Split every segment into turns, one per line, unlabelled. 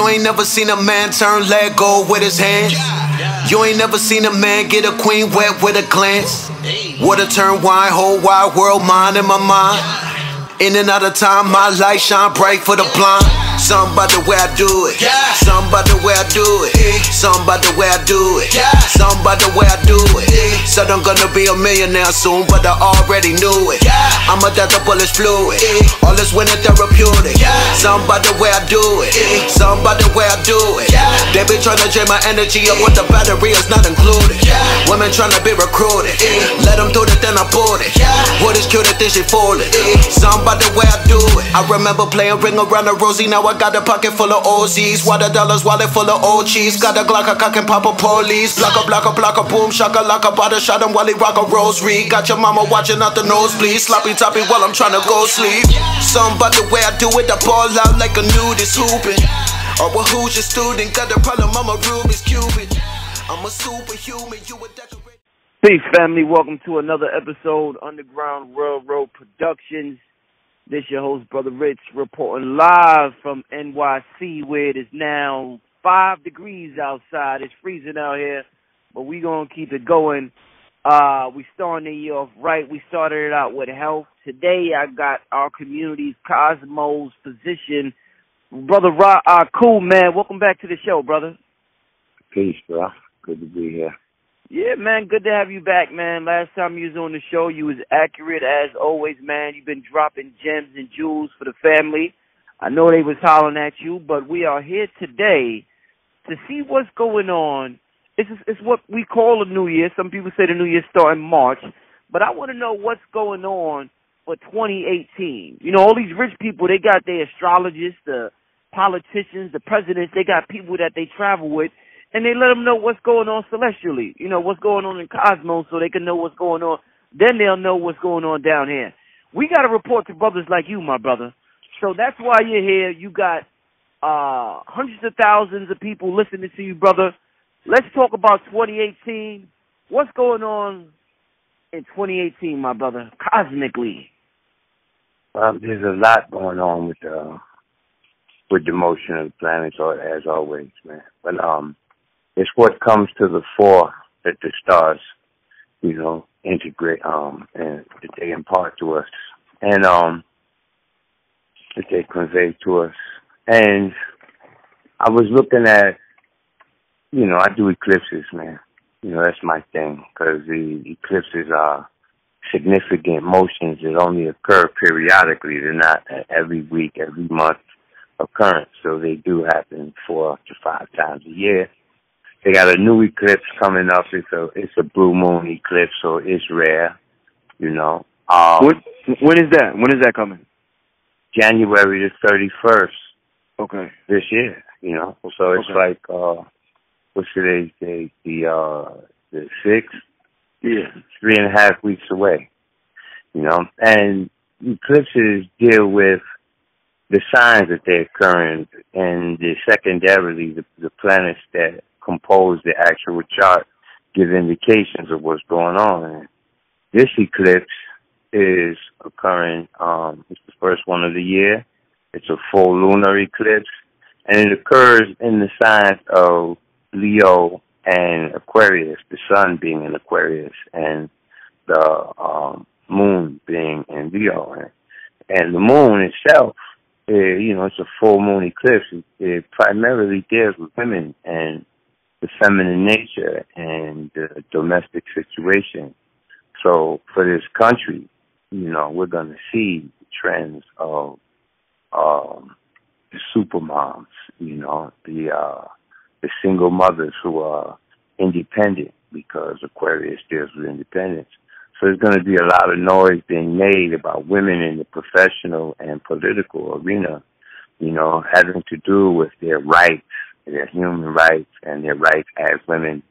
You ain't never seen a man turn leg go with his hands. You ain't never seen a man get a queen wet with a glance. Water turn wine, whole wide world mine in my mind. In and out of time, my light shine bright for the blind. Something about the way I do it. Something about the way I do it. Something about the way I do it. Something about the way I do it. Said I'm gonna be a millionaire soon, but I already knew it. I'm a death the bullets fluid. All this winning therapeutic. Something about the way I do it. Something about the way I do it. They be trying to drain my energy up with the battery is not included. Women trying to be recruited. Let them do it, then I bought it. What is cute that this shit falling? Something about the way I do it. I remember playing ring around the rosy. Now I got a pocket full of OZs. Water dollars, wallet full of cheese. Got a Glock, a cock and pop a police. Block a block a block a boom, shaka lock a bada shot him while he rock a rosary. Got your mama watching out the nosebleed. Sloppy toppy while I'm trying to go sleep. Something about the way I do it. I ball out like a nudist hooping. Or oh, a who's your student? Got a problem, I'm a Rubik's Cupid. I'm a superhuman, you a decorator.
Peace, family. Welcome to another episode Underground Railroad Productions. This your host, Brother Rich, reporting live from NYC, where it is now five degrees outside. It's freezing out here, but we gonna keep it going. Uh, we starting the year off right. We started it out with health. Today, I got our community's Cosmos position, Brother Ra- uh, Cool Man. Welcome back to the show, brother.
Peace, bro. Good to be here.
Yeah, man, good to have you back, man. Last time you was on the show, you was accurate as always, man. You've been dropping gems and jewels for the family. I know they was hollering at you, but we are here today to see what's going on. It's it's what we call a new year. Some people say the new year start in March, but I want to know what's going on for 2018. You know, all these rich people, they got their astrologists, the politicians, the presidents, they got people that they travel with and they let them know what's going on celestially, you know, what's going on in cosmos so they can know what's going on. Then they'll know what's going on down here. We got to report to brothers like you, my brother. So that's why you're here. You got uh hundreds of thousands of people listening to you, brother. Let's talk about 2018. What's going on in 2018, my brother, cosmically?
Well, there's a lot going on with uh with the motion of the planets, as always, man. But um, it's what comes to the fore that the stars, you know, integrate um and that they impart to us, and um that they convey to us. And I was looking at, you know, I do eclipses, man. You know, that's my thing because the eclipses are significant motions that only occur periodically. They're not every week, every month occurrence. So they do happen four to five times a year. They got a new eclipse coming up. It's a it's a blue moon eclipse, so it's rare. You know. Um,
when, when is that? When is that coming?
January the thirty first.
Okay.
This year, you know. So it's
Okay.
like uh what's today's date? The uh the sixth?
Yeah.
Three and a half weeks away. You know. And eclipses deal with the signs that they're in and the secondarily the, the planets that compose the actual chart give indications of what's going on. And this eclipse is occurring um it's the first one of the year. It's a full lunar eclipse and it occurs in the signs of Leo and Aquarius, the sun being in Aquarius and the um moon being in Leo. And, and the moon itself uh, you know, it's a full moon eclipse. It, it primarily deals with women and the feminine nature and the domestic situation. So for this country, you know, we're going to see trends of um, the super moms, you know, the uh, the single mothers who are independent because Aquarius deals with independence. So there's going to be a lot of noise being made about women in the professional and political arena, you know, having to do with their rights, their human rights, and their rights as women,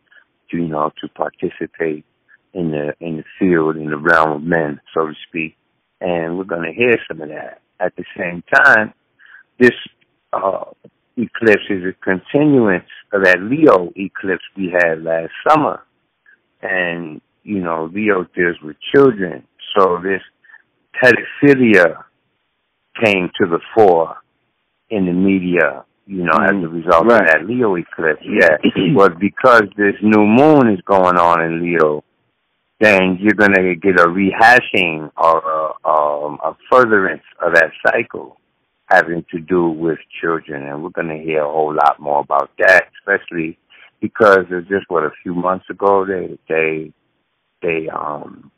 to, you know, to participate in the in the field in the realm of men, so to speak. And we're going to hear some of that. At the same time, this uh, eclipse is a continuance of that Leo eclipse we had last summer, and you know, Leo deals with children. So this pedophilia came to the fore in the media, you know, as a result
right.
of that Leo eclipse. Yeah. but because this new moon is going on in Leo, then you're going to get a rehashing or a, um, a furtherance of that cycle having to do with children. And we're going to hear a whole lot more about that, especially because it's just what a few months ago they they they um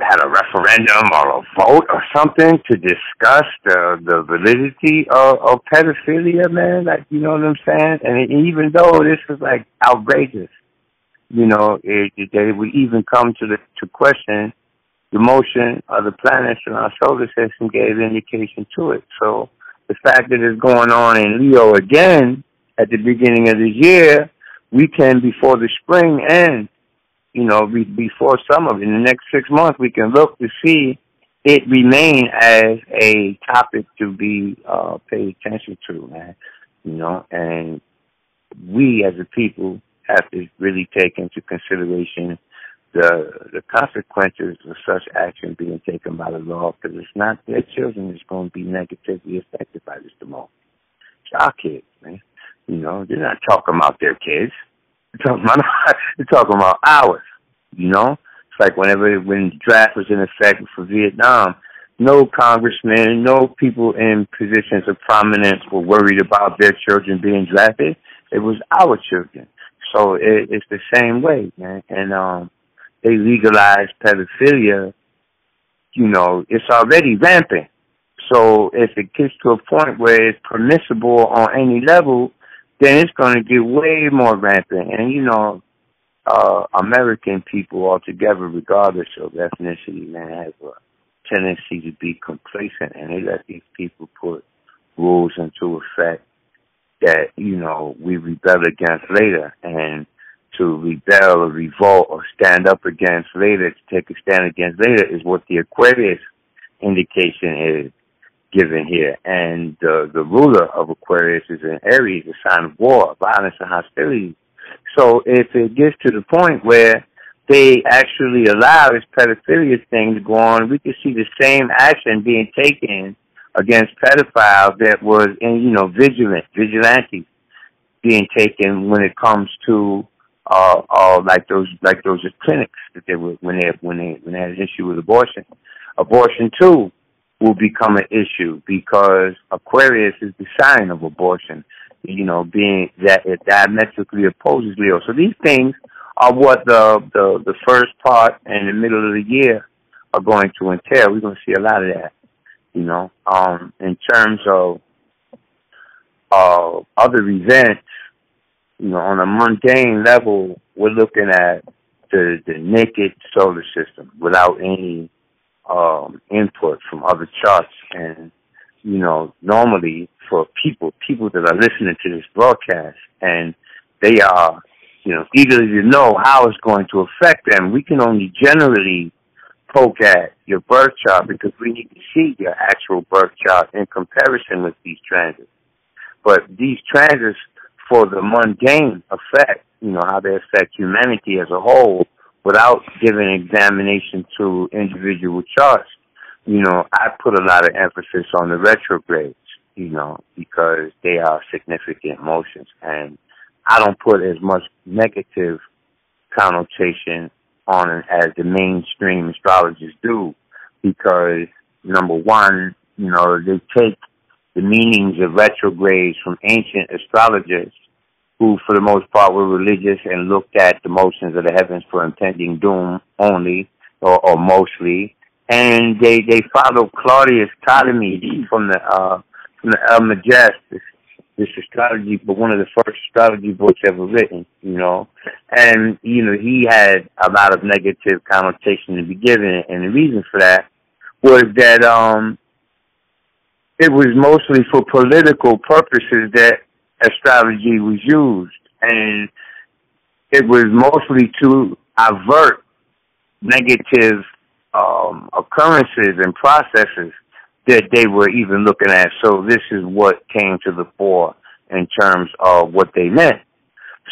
had a referendum or a vote or something to discuss the the validity of, of pedophilia, man. Like you know what I'm saying? And even though this was like outrageous, you know, it, it, they would even come to the to question the motion of the planets in our solar system gave indication to it. So the fact that it's going on in Leo again at the beginning of the year, we can before the spring ends you know, be, before summer, in the next six months, we can look to see it remain as a topic to be uh, paid attention to, man. You know, and we as a people have to really take into consideration the the consequences of such action being taken by the law because it's not their children that's going to be negatively affected by this most. It's our kids, man. You know, they're not talking about their kids. They're talking about, they're talking about ours. You know, it's like whenever when the draft was in effect for Vietnam, no congressmen, no people in positions of prominence were worried about their children being drafted. It was our children. So it, it's the same way, man. And um, they legalized pedophilia. You know, it's already rampant. So if it gets to a point where it's permissible on any level, then it's going to get way more rampant. And you know, uh, American people altogether, regardless of ethnicity, man, have a tendency to be complacent, and they let these people put rules into effect that you know we rebel against later, and to rebel or revolt or stand up against later, to take a stand against later, is what the Aquarius indication is given here. And the the ruler of Aquarius is an Aries, a sign of war, violence, and hostility. So if it gets to the point where they actually allow this pedophilia thing to go on, we could see the same action being taken against pedophiles that was in, you know, vigilant, vigilante being taken when it comes to uh uh like those like those clinics that they were when they when they when they had an issue with abortion. Abortion too will become an issue because Aquarius is the sign of abortion, you know, being that it diametrically opposes Leo. So these things are what the, the, the first part and the middle of the year are going to entail. We're going to see a lot of that, you know. Um, in terms of uh, other events, you know, on a mundane level, we're looking at the, the naked solar system without any um, input from other charts. And, you know, normally for people, people that are listening to this broadcast and they are, you know, eager to know how it's going to affect them, we can only generally poke at your birth chart because we need to see your actual birth chart in comparison with these transits. But these transits for the mundane effect, you know, how they affect humanity as a whole, without giving examination to individual charts, you know, I put a lot of emphasis on the retrogrades, you know, because they are significant motions. And I don't put as much negative connotation on it as the mainstream astrologers do, because number one, you know, they take the meanings of retrogrades from ancient astrologers who for the most part were religious and looked at the motions of the heavens for impending doom only or, or mostly. And they, they followed Claudius Ptolemy from the, uh, from the Almagest, this, this astrology, but one of the first astrology books ever written, you know. And, you know, he had a lot of negative connotation to be given, and the reason for that was that, um, it was mostly for political purposes that astrology was used, and it was mostly to avert negative um, occurrences and processes that they were even looking at. So this is what came to the fore in terms of what they meant.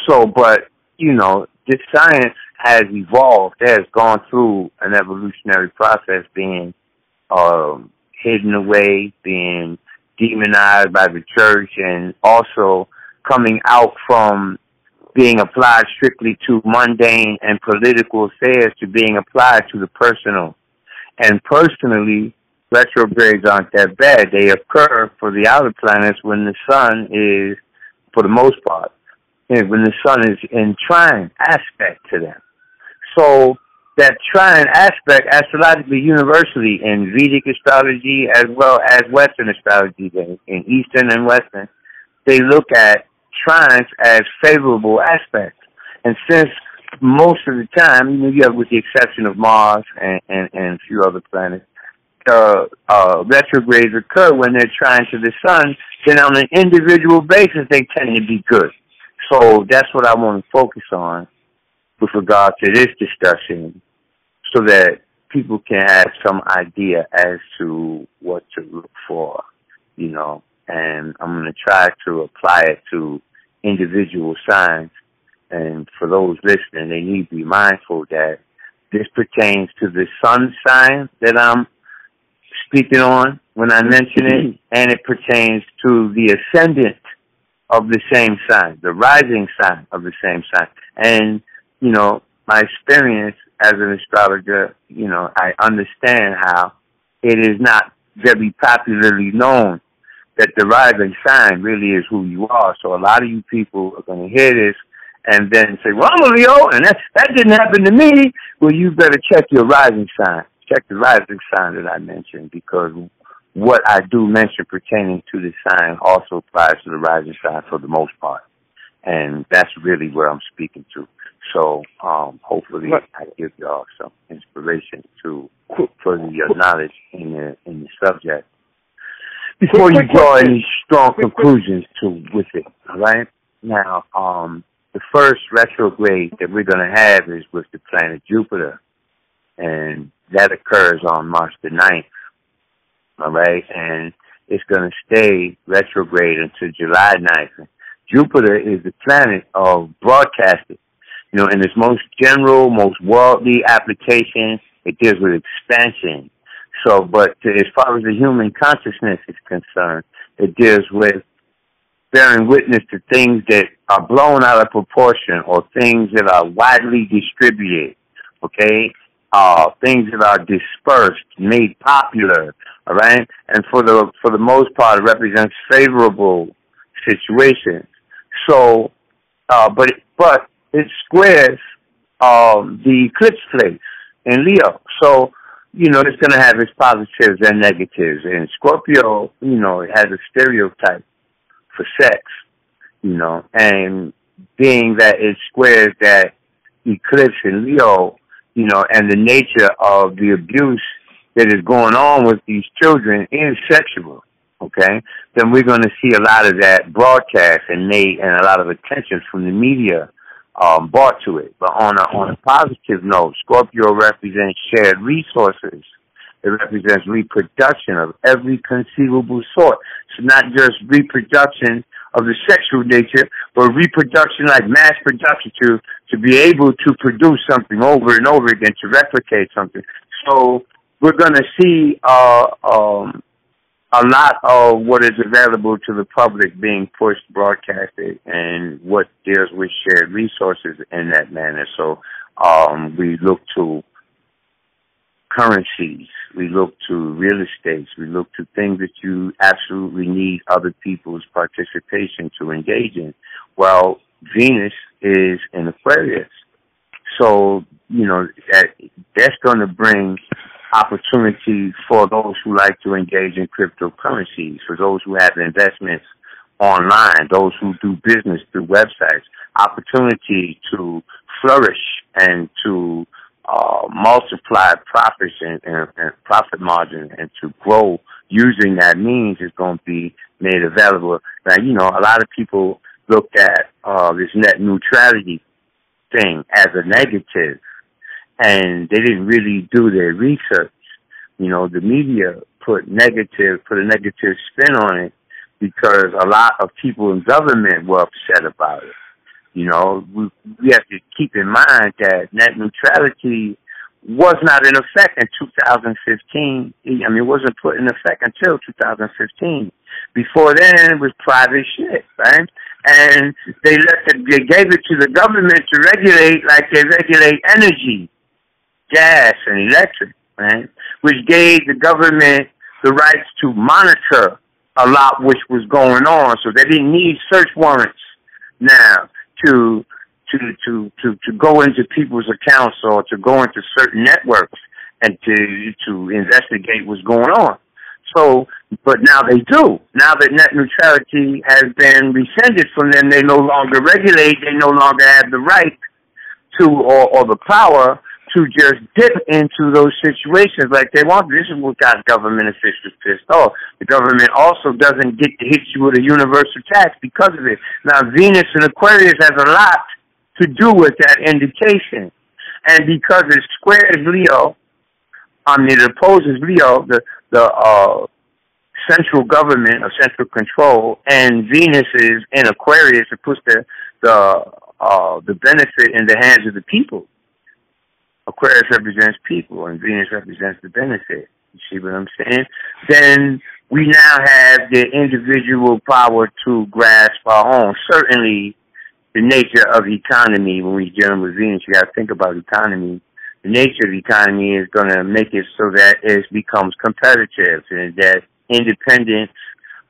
So, but you know, this science has evolved, it has gone through an evolutionary process, being um, hidden away, being demonized by the church and also coming out from being applied strictly to mundane and political affairs to being applied to the personal. And personally, retrogrades aren't that bad. They occur for the outer planets when the sun is, for the most part, eh, when the sun is in trine aspect to them. So that trine aspect astrologically universally in Vedic astrology as well as Western astrology, in Eastern and Western, they look at trines as favorable aspects. And since most of the time, you know, you have with the exception of Mars and, and, and a few other planets, uh, uh, retrogrades occur when they're trine to the sun, then on an individual basis, they tend to be good. So that's what I want to focus on with regard to this discussion so that people can have some idea as to what to look for, you know, and I'm going to try to apply it to individual signs. And for those listening, they need to be mindful that this pertains to the sun sign that I'm speaking on when I mention it, mm-hmm. and it pertains to the ascendant of the same sign, the rising sign of the same sign. And, you know, my experience as an astrologer, you know, I understand how it is not very popularly known that the rising sign really is who you are. So a lot of you people are going to hear this and then say, well, I'm a Leo, and that, that didn't happen to me. Well, you better check your rising sign. Check the rising sign that I mentioned because what I do mention pertaining to the sign also applies to the rising sign for the most part. And that's really where I'm speaking to. So um, hopefully I give y'all some inspiration to further your knowledge in the in the subject before you draw any strong conclusions to with it. All right. Now, um, the first retrograde that we're going to have is with the planet Jupiter, and that occurs on March the 9th. All right, and it's going to stay retrograde until July 9th. Jupiter is the planet of broadcasting. You know, in its most general, most worldly application, it deals with expansion. So, but as far as the human consciousness is concerned, it deals with bearing witness to things that are blown out of proportion or things that are widely distributed. Okay, uh, things that are dispersed, made popular. All right, and for the for the most part, it represents favorable situations. So, uh, but but it squares um, the eclipse place in Leo. So you know, it's going to have its positives and negatives. And Scorpio, you know, it has a stereotype for sex, you know, and being that it squares that eclipse in Leo, you know, and the nature of the abuse that is going on with these children is sexual, okay, then we're going to see a lot of that broadcast and made and a lot of attention from the media um, brought to it. But on a, on a positive note, Scorpio represents shared resources. It represents reproduction of every conceivable sort. So not just reproduction of the sexual nature, but reproduction like mass production to, to be able to produce something over and over again, to replicate something. So we're going to see uh, um, a lot of what is available to the public being pushed, broadcasted, and what deals with shared resources in that manner. So um, we look to currencies, we look to real estates, we look to things that you absolutely need other people's participation to engage in. Well, Venus is in Aquarius. So, you know, that that's going to bring opportunity for those who like to engage in cryptocurrencies, for those who have investments online, those who do business through websites, opportunity to flourish and to uh, multiply profits and, and, and profit margin and to grow using that means is going to be made available. Now, you know, a lot of people look at uh, this net neutrality thing as a negative and they didn't really do their research. You know, the media put negative, put a negative spin on it because a lot of people in government were upset about it. You know, we, we have to keep in mind that net neutrality was not in effect in 2015. I mean, it wasn't put in effect until 2015. Before then, it was private shit, right? And they let the, they gave it to the government to regulate like they regulate energy, gas, and electric, right? Which gave the government the rights to monitor a lot which was going on, so they didn't need search warrants now to to to to to go into people's accounts or to go into certain networks and to to investigate what's going on. So, but now they do. Now that net neutrality has been rescinded from them, they no longer regulate. They no longer have the right to or, or the power to just dip into those situations like they want. This is what got government officials pissed off. The government also doesn't get to hit you with a universal tax because of it. Now, Venus and Aquarius has a lot to do with that indication. And because it squares Leo, I mean, it opposes Leo, the, the, uh, central government or central control, and Venus is in Aquarius, it puts the, the, uh, the benefit in the hands of the people. Aquarius represents people and Venus represents the benefit. You see what I'm saying? Then we now have the individual power to grasp our own. Certainly, the nature of economy, when we dealing with Venus, you got to think about economy. The nature of economy is going to make it so that it becomes competitive and that independent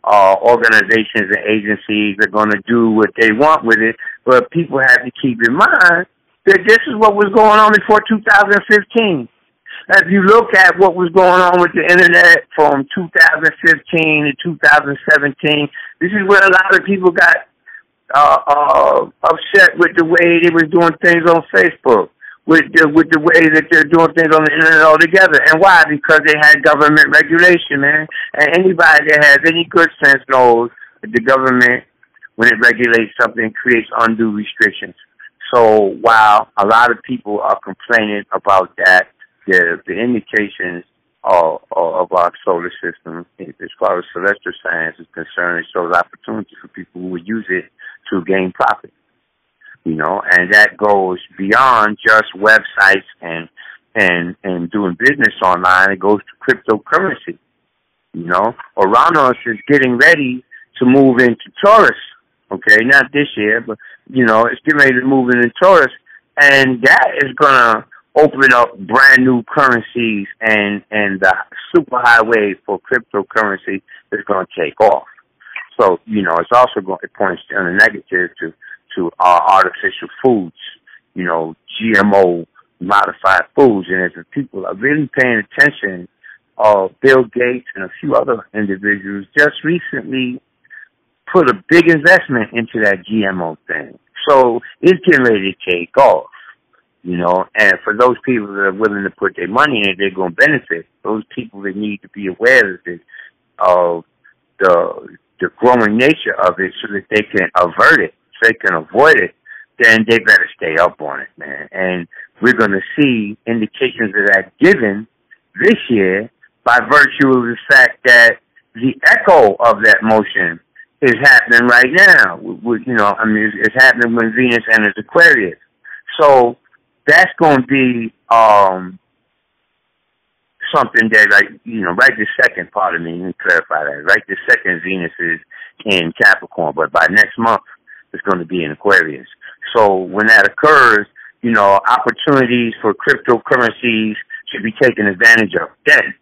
uh, organizations and agencies are going to do what they want with it. But people have to keep in mind that this is what was going on before 2015. If you look at what was going on with the internet from 2015 to 2017, this is where a lot of people got uh, uh, upset with the way they was doing things on Facebook, with the, with the way that they're doing things on the internet altogether. And why? Because they had government regulation, man. And anybody that has any good sense knows that the government, when it regulates something, creates undue restrictions. So while a lot of people are complaining about that, the the indications of, of our solar system, eh, as far as celestial science is concerned, shows opportunity for people who would use it to gain profit. You know, and that goes beyond just websites and and and doing business online. It goes to cryptocurrency. You know, Uranus is getting ready to move into Taurus Okay, not this year, but you know, it's getting ready to move into Taurus, and that is gonna open up brand new currencies, and and the super highway for cryptocurrency is gonna take off. So you know, it's also going it points on the negative to to our artificial foods, you know, GMO modified foods, and if people are really paying attention, uh, Bill Gates and a few other individuals just recently put a big investment into that GMO thing. So it's getting ready to take off, you know, and for those people that are willing to put their money in they're going to benefit. Those people that need to be aware of it, of the, the growing nature of it so that they can avert it, so they can avoid it, then they better stay up on it, man. And we're going to see indications of that given this year by virtue of the fact that the echo of that motion is happening right now. With, you know, I mean, it's, it's happening when Venus enters Aquarius. So that's going to be um, something that, like, you know, right this second, part of me, let me clarify that. Right this second, Venus is in Capricorn, but by next month, it's going to be in Aquarius. So when that occurs, you know, opportunities for cryptocurrencies should be taken advantage of then.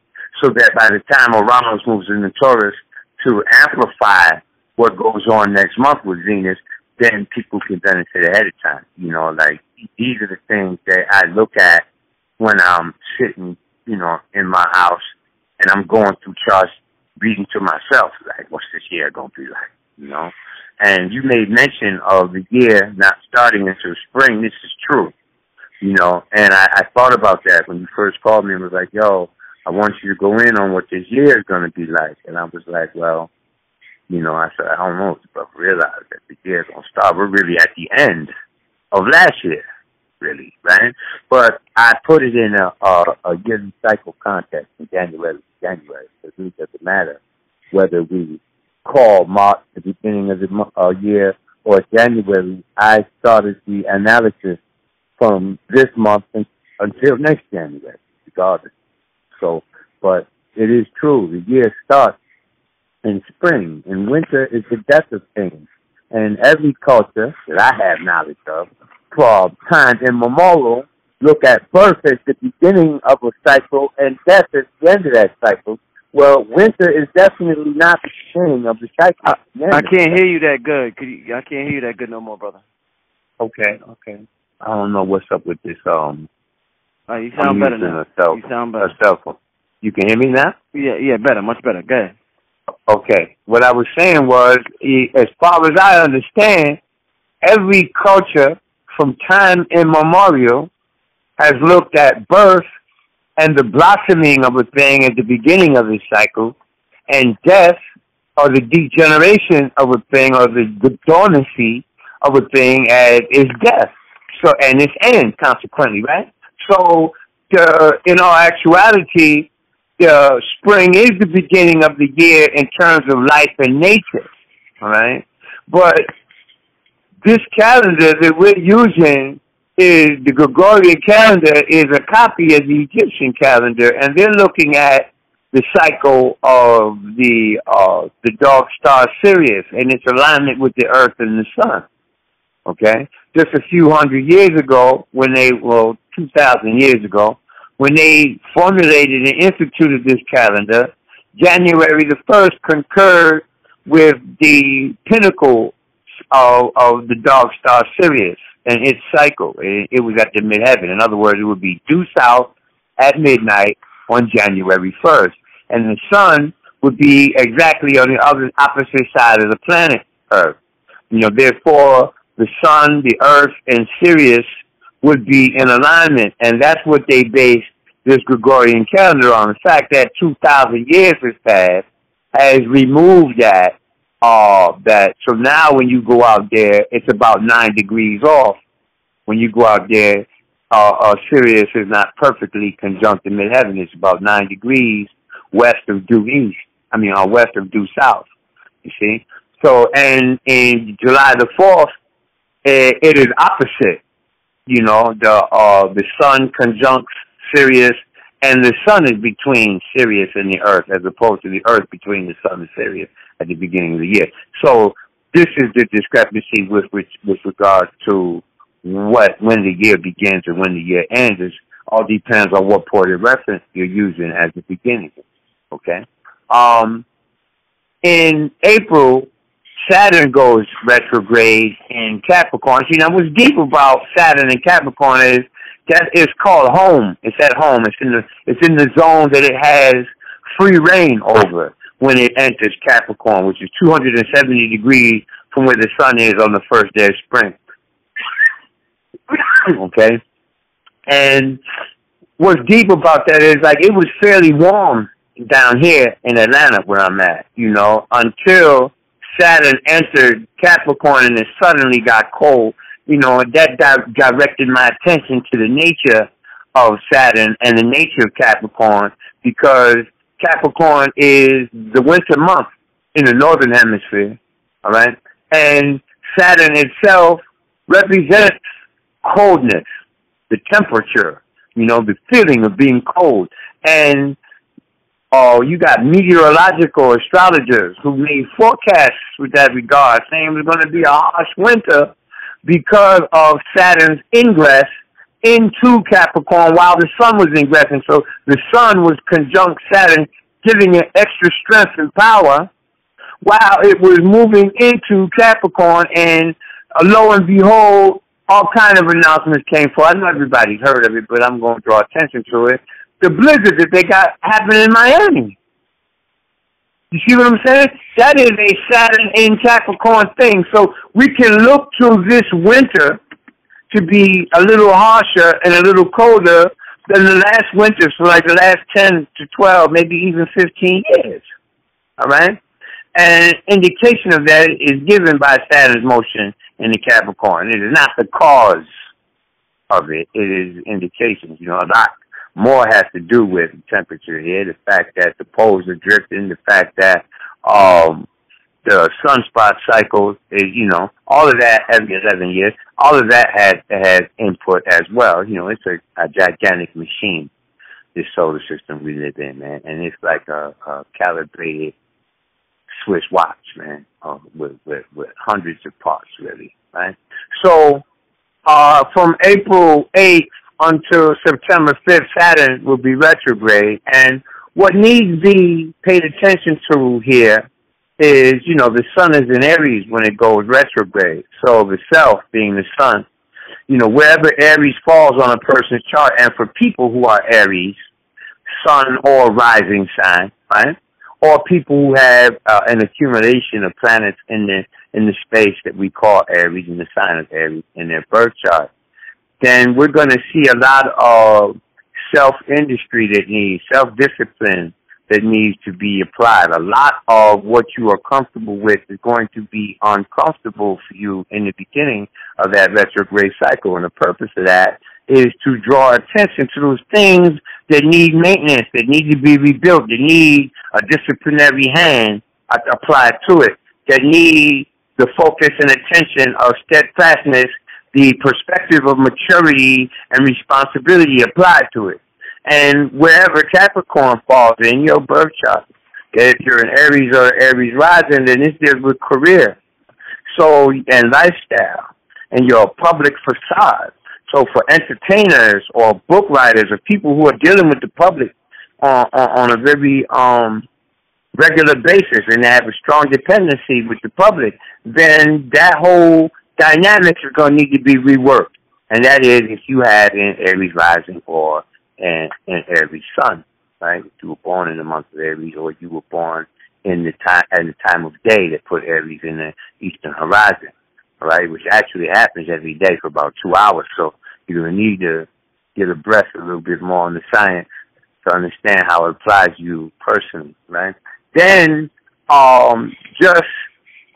So that by the time Uranus moves into Taurus to amplify what goes on next month with Venus, then people can benefit ahead of time. You know, like these are the things that I look at when I'm sitting, you know, in my house and I'm going through charts, reading to myself, like, what's this year going to be like, you know? And you made mention of the year not starting until spring. This is true, you know, and I, I thought about that when you first called me and was like, yo, I want you to go in on what this year is going to be like. And I was like, well, you know, I said, I don't know, but realize that the year's gonna start. We're really at the end of last year, really, right? But I put it in a a, a yearly cycle context in January. January, because it doesn't matter whether we call March the beginning of the uh, year or January. I started the analysis from this month until next January, regardless. So, but it is true. The year starts in spring, and winter is the death of things. And every culture that I have knowledge of, from time immemorial, look at birth as the beginning of a cycle and death as the end of that cycle. Well, winter is definitely not the beginning of the cycle.
I, I can't hear you that good. Could you, I can't hear you that good no more, brother.
Okay, okay. I don't know what's up with this. Um,
uh, you sound better now.
Cell,
you sound better.
A cell phone. You can hear me now?
Yeah, yeah, better, much better. Go ahead.
Okay. What I was saying was, as far as I understand, every culture from time immemorial has looked at birth and the blossoming of a thing at the beginning of the cycle, and death or the degeneration of a thing or the, the dormancy of a thing as is death. So and its end, consequently, right? So uh, in all actuality, uh, spring is the beginning of the year in terms of life and nature, right? But this calendar that we're using is the Gregorian calendar is a copy of the Egyptian calendar, and they're looking at the cycle of the uh, the dog star Sirius and its alignment with the Earth and the Sun. Okay, just a few hundred years ago, when they well, two thousand years ago, when they formulated and instituted this calendar, January the first concurred with the pinnacle of, of the dog star Sirius and its cycle. It, it was at the midheaven. In other words, it would be due south at midnight on January 1st. And the sun would be exactly on the other opposite side of the planet Earth. You know, therefore, the sun, the earth, and Sirius would be in alignment. And that's what they based this Gregorian calendar on. The fact that 2,000 years has passed has removed that uh, that so now when you go out there, it's about nine degrees off. When you go out there, uh, uh, Sirius is not perfectly conjunct in midheaven. It's about nine degrees west of due east. I mean, uh, west of due south. You see. So, and in July the fourth, it, it is opposite. You know, the uh, the sun conjuncts Sirius, and the sun is between Sirius and the Earth, as opposed to the Earth between the sun and Sirius at the beginning of the year. So this is the discrepancy with with, with regard to what when the year begins and when the year ends. It all depends on what point of reference you're using as the beginning. Okay. Um, in April, Saturn goes retrograde in Capricorn. See, now what's deep about Saturn and Capricorn is that it's called home. It's at home. It's in the it's in the zone that it has free reign over when it enters Capricorn, which is 270 degrees from where the sun is on the first day of spring. okay? And what's deep about that is like it was fairly warm down here in Atlanta where I'm at, you know, until Saturn entered Capricorn and it suddenly got cold, you know, and that di- directed my attention to the nature of Saturn and the nature of Capricorn because Capricorn is the winter month in the northern hemisphere, all right? And Saturn itself represents coldness, the temperature, you know, the feeling of being cold. And oh, you got meteorological astrologers who made forecasts with that regard, saying it was going to be a harsh winter because of Saturn's ingress into Capricorn while the sun was ingressing. So the sun was conjunct Saturn, giving it extra strength and power while it was moving into Capricorn. And uh, lo and behold, all kind of announcements came forth. I know everybody's heard of it, but I'm going to draw attention to it. The blizzard that they got happening in Miami. You see what I'm saying? That is a Saturn in Capricorn thing. So we can look to this winter to be a little harsher and a little colder than the last winters for like the last 10 to 12, maybe even 15 years. All right? And indication of that is given by Saturn's motion in the Capricorn. It is not the cause of it. It is indications. You know, a lot more has to do with temperature here. The fact that the poles are drifting, the fact that um the sunspot cycle is, you know, all of that every 11 years, all of that has, has input as well. You know, it's a, a gigantic machine, this solar system we live in, man. And it's like a, a calibrated Swiss watch, man, uh, with, with, with hundreds of parts, really, right? So, uh, from April 8th until September 5th, Saturn will be retrograde. And what needs to be paid attention to here is, you know, the sun is in Aries when it goes retrograde. So the self being the sun, you know, wherever Aries falls on a person's chart, and for people who are Aries, sun or rising sign, right? Or people who have uh, an accumulation of planets in the in the space that we call Aries in the sign of Aries in their birth chart, then we're going to see a lot of self industry that needs self discipline that needs to be applied. A lot of what you are comfortable with is going to be uncomfortable for you in the beginning of that retrograde cycle. And the purpose of that is to draw attention to those things that need maintenance, that need to be rebuilt, that need a disciplinary hand applied to it, that need the focus and attention of steadfastness, the perspective of maturity and responsibility applied to it. And wherever Capricorn falls in your birth chart, if you're an Aries or Aries rising, then it's deals with career, so and lifestyle, and your public facade. So for entertainers or book writers or people who are dealing with the public on, on, on a very um, regular basis and have a strong dependency with the public, then that whole dynamic is going to need to be reworked. And that is if you have an Aries rising or an, and Aries sun, right? If you were born in the month of Aries, or you were born in the time at the time of day that put Aries in the eastern horizon, right? Which actually happens every day for about two hours. So you're gonna need to get a abreast a little bit more on the science to understand how it applies to you personally, right? Then, um, just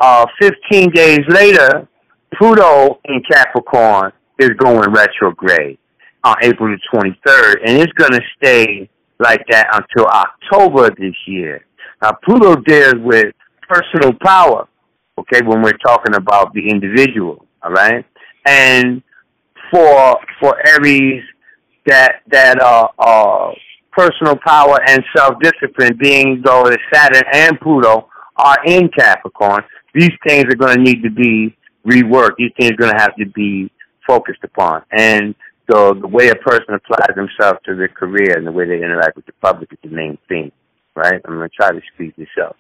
uh, 15 days later, Pluto in Capricorn is going retrograde on April the 23rd, and it's going to stay like that until October this year. Now, Pluto deals with personal power, okay, when we're talking about the individual, all right? And for for Aries, that that uh, uh, personal power and self discipline, being though that Saturn and Pluto are in Capricorn, these things are going to need to be reworked. These things are going to have to be focused upon. And so the way a person applies himself to their career and the way they interact with the public is the main thing, right? I'm going to try to speed this up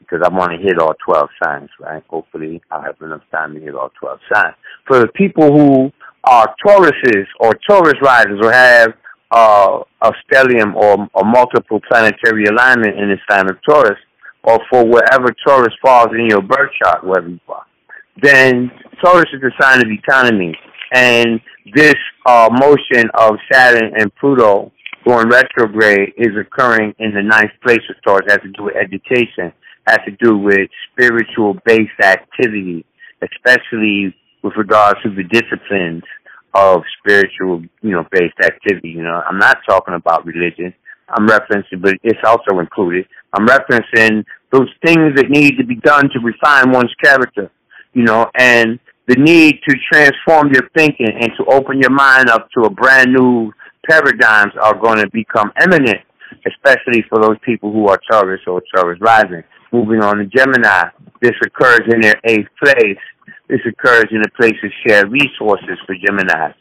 because I want to hit all 12 signs, right? Hopefully I'll have enough time to hit all 12 signs. For the people who are Tauruses or Taurus risers or have uh, a stellium or a multiple planetary alignment in the sign of Taurus, or for wherever Taurus falls in your birth chart, wherever you are, then Taurus is the sign of economy. And this uh, motion of Saturn and Pluto going retrograde is occurring in the ninth place of Taurus. It has to do with education, has to do with spiritual based activity, especially with regards to the disciplines of spiritual, you know, based activity. You know, I'm not talking about religion. I'm referencing, but it's also included. I'm referencing those things that need to be done to refine one's character, you know, and the need to transform your thinking and to open your mind up to a brand new paradigms are going to become eminent, especially for those people who are Taurus or Taurus rising. Moving on to Gemini, this occurs in their eighth place. This occurs in a place of shared resources for Gemini.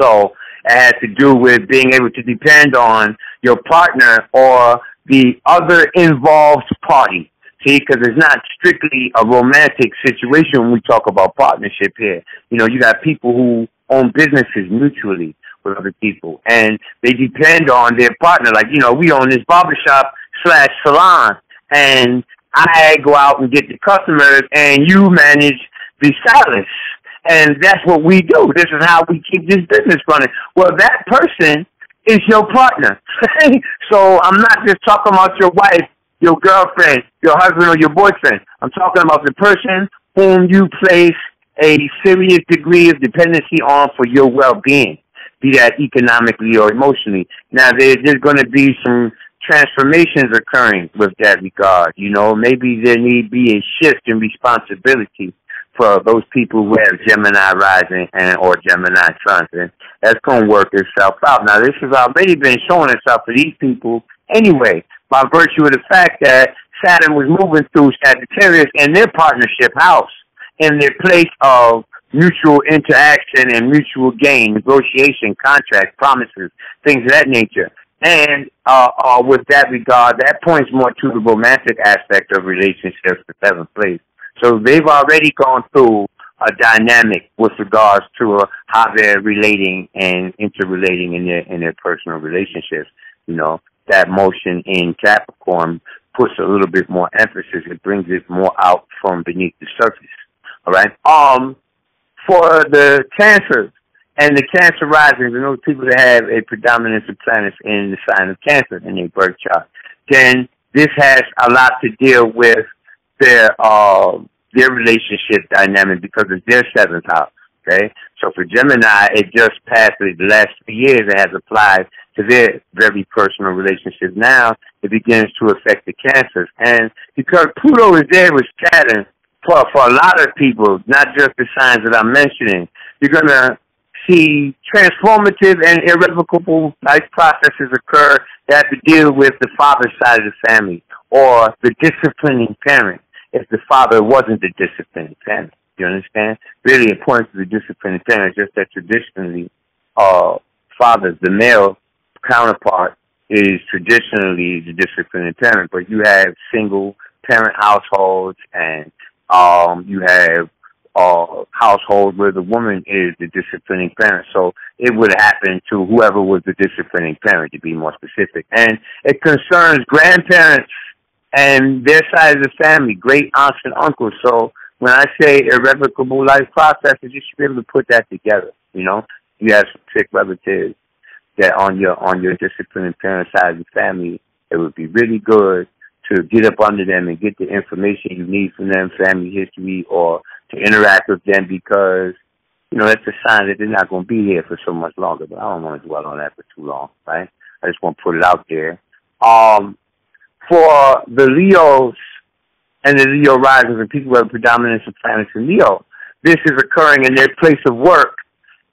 So it has to do with being able to depend on your partner or the other involved party See, because it's not strictly a romantic situation when we talk about partnership here. You know, you got people who own businesses mutually with other people, and they depend on their partner. Like, you know, we own this barbershop slash salon, and I go out and get the customers, and you manage the stylist. And that's what we do. This is how we keep this business running. Well, that person is your partner. so I'm not just talking about your wife your girlfriend, your husband, or your boyfriend. I'm talking about the person whom you place a serious degree of dependency on for your well-being, be that economically or emotionally. Now, there, there's going to be some transformations occurring with that regard. You know, maybe there need be a shift in responsibility for those people who have Gemini rising and or Gemini sun, and that's going to work itself out. Now, this has already been showing itself for these people anyway, by virtue of the fact that Saturn was moving through Sagittarius in their partnership house, in their place of mutual interaction and mutual gain, negotiation, contract, promises, things of that nature. And uh, uh, with that regard, that points more to the romantic aspect of relationships, the seventh place. So they've already gone through a dynamic with regards to how they're relating and interrelating in their in their personal relationships. You know, that motion in Capricorn puts a little bit more emphasis. It brings it more out from beneath the surface. All right. Um, for the Cancer and the Cancer rising, and those people that have a predominance of planets in the sign of Cancer in their birth chart, then this has a lot to deal with their uh, their relationship dynamic because it's their seventh house. Okay, so for Gemini, it just passed the last few years. It has applied to their very personal relationships. Now it begins to affect the cancers, and because Pluto is there with Saturn, for for a lot of people, not just the signs that I'm mentioning, you're gonna see transformative and irrevocable life processes occur that have to deal with the father's side of the family or the disciplining parent if the father wasn't the disciplining parent. You understand? Really important to the disciplining parent, just that traditionally, uh, fathers, the male counterpart is traditionally the disciplining parent, but you have single parent households and um, you have uh, household where the woman is the disciplining parent. So it would happen to whoever was the disciplining parent, to be more specific. And it concerns grandparents and their side of the family, great aunts and uncles. So when I say irrevocable life processes, you should be able to put that together. You know, you have some sick relatives that on your on your disciplining parent side of the family, it would be really good to get up under them and get the information you need from them, family history, or to interact with them because, you know, that's a sign that they're not going to be here for so much longer. But I don't want to dwell on that for too long, right? I just want to put it out there. Um, for the Leos and the Leo risers and people who have predominance of planets in Leo, this is occurring in their place of work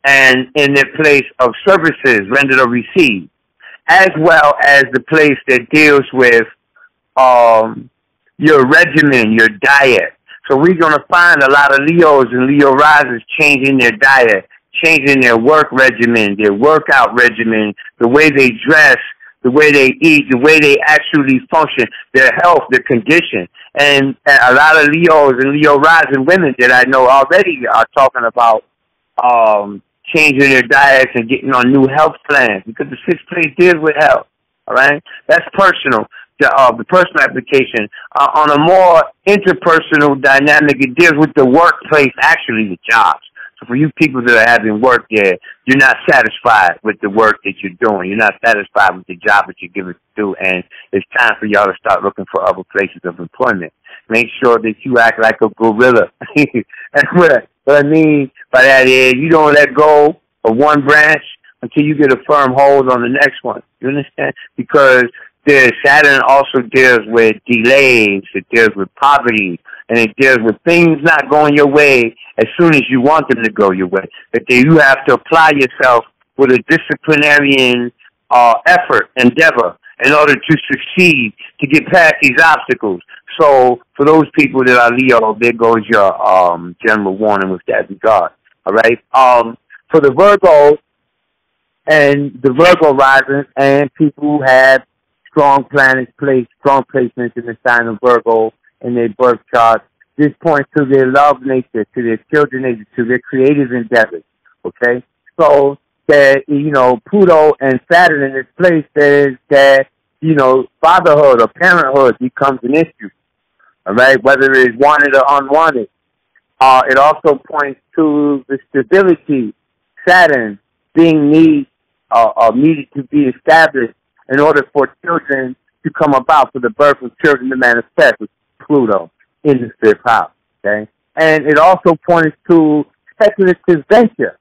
and in their place of services rendered or received, as well as the place that deals with um, your regimen, your diet. So we're going to find a lot of Leos and Leo risers changing their diet, changing their work regimen, their workout regimen, the way they dress, the way they eat, the way they actually function, their health, their condition. And a lot of Leos and Leo rising women that I know already are talking about um, changing their diets and getting on new health plans because the sixth place deals with health. All right, that's personal the, uh, the personal application. Uh, on a more interpersonal dynamic, it deals with the workplace, actually the jobs. So for you people that are having work there, you're not satisfied with the work that you're doing. You're not satisfied with the job that you're given to do, and it's time for y'all to start looking for other places of employment. Make sure that you act like a gorilla. what I mean by that is you don't let go of one branch until you get a firm hold on the next one. You understand? Because the Saturn also deals with delays, it deals with poverty, and it deals with things not going your way as soon as you want them to go your way. That you have to apply yourself with a disciplinarian uh, effort, endeavor, in order to succeed, to get past these obstacles. So for those people that are Leo, there goes your um, general warning with that regard. All right. Um, for the Virgo and the Virgo rising and people who have strong planets placed, strong placements in the sign of Virgo in their birth chart. This points to their love nature, to their children nature, to their creative endeavors. Okay? So that, you know, Pluto and Saturn in this place says that, you know, fatherhood or parenthood becomes an issue. All right? Whether it's wanted or unwanted. Uh, it also points to the stability, Saturn being need, uh, uh, needed to be established in order for children to come about, for the birth of children to manifest with Pluto in the fifth house. Okay? And it also points to speculative venture.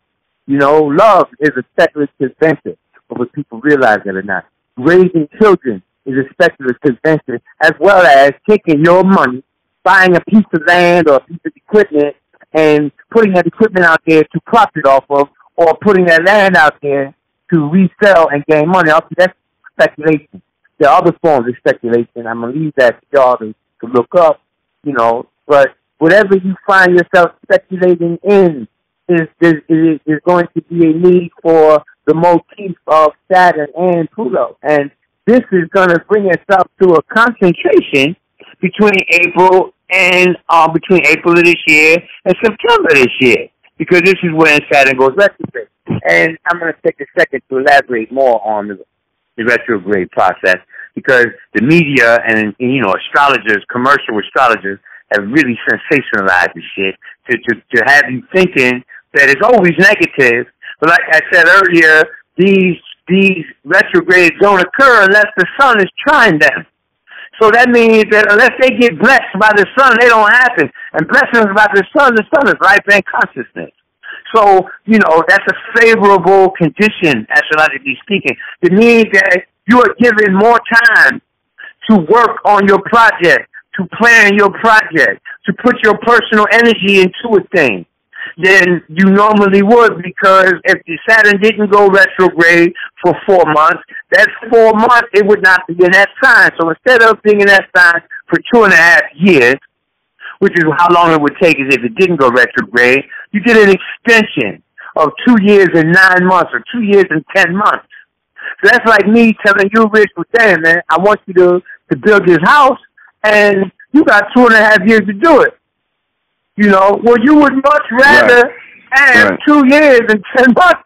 You know, love is a speculative venture, whether people realize it or not. Raising children is a speculative venture, as well as taking your money, buying a piece of land or a piece of equipment, and putting that equipment out there to profit off of, or putting that land out there to resell and gain money off. That's speculation. There are other forms of speculation. I'm gonna leave that to y'all to, to look up, you know. But whatever you find yourself speculating in is, is, is, is going to be a need for the motif of Saturn and Pluto. And this is going to bring up to a concentration between April and uh, between April of this year and September this year, because this is when Saturn goes retrograde. And I'm going to take a second to elaborate more on the, the retrograde process, because the media and, and you know astrologers, commercial astrologers, have really sensationalized this shit to, to, to have you thinking that it's always negative. But like I said earlier, these these retrogrades don't occur unless the sun is trining them. So that means that unless they get blessed by the sun, they don't happen. And blessings by the sun, the sun is life and consciousness. So, you know, that's a favorable condition, astrologically speaking. It means that you are given more time to work on your project, to plan your project, to put your personal energy into a thing than you normally would because if the Saturn didn't go retrograde for four months, that four months it would not be in that sign. So instead of being in that sign for two and a half years, which is how long it would take if it didn't go retrograde, you get an extension of two years and nine months or two years and ten months. So that's like me telling you, Rich, well, damn, man, I want you to, to build this house and you got two and a half years to do it. You know, well, you would much rather right. have right. two years and ten months.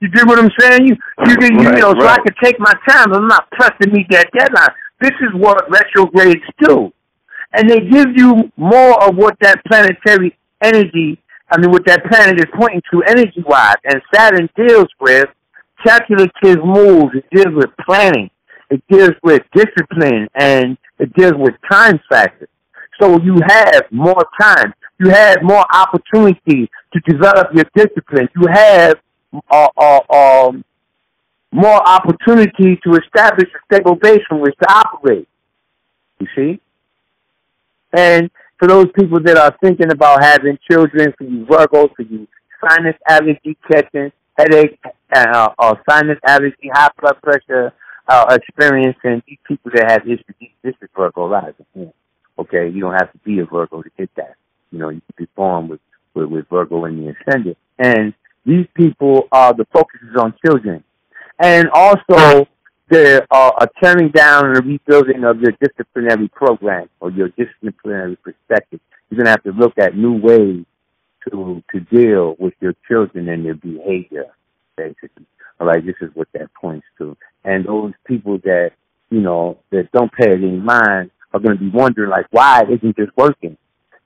You get what I'm saying? You, you, can, you, right. know, so I could take my time. I'm not pressing to meet that deadline. This is what retrogrades do, and they give you more of what that planetary energy. I mean, what that planet is pointing to energy-wise, and Saturn deals with calculative moves. It deals with planning. It deals with discipline, and it deals with time factor. So you have more time. You have more opportunity to develop your discipline. You have uh, uh, um, more opportunity to establish a stable base from which to operate. You see? And for those people that are thinking about having children, for you Virgos, for you sinus allergy catching, headache, uh, or sinus allergy, high blood pressure uh, experiencing, these people that have issues, this is Virgo rising. Okay, you don't have to be a Virgo to get that. You know, you can be born with, with, with Virgo in the ascendant. And these people are the focus is on children. And also the uh, a tearing down and a rebuilding of your disciplinary program or your disciplinary perspective. You're gonna have to look at new ways to to deal with your children and their behavior, basically. All right, this is what that points to. And those people that, you know, that don't pay it any mind are going to be wondering like why isn't just working.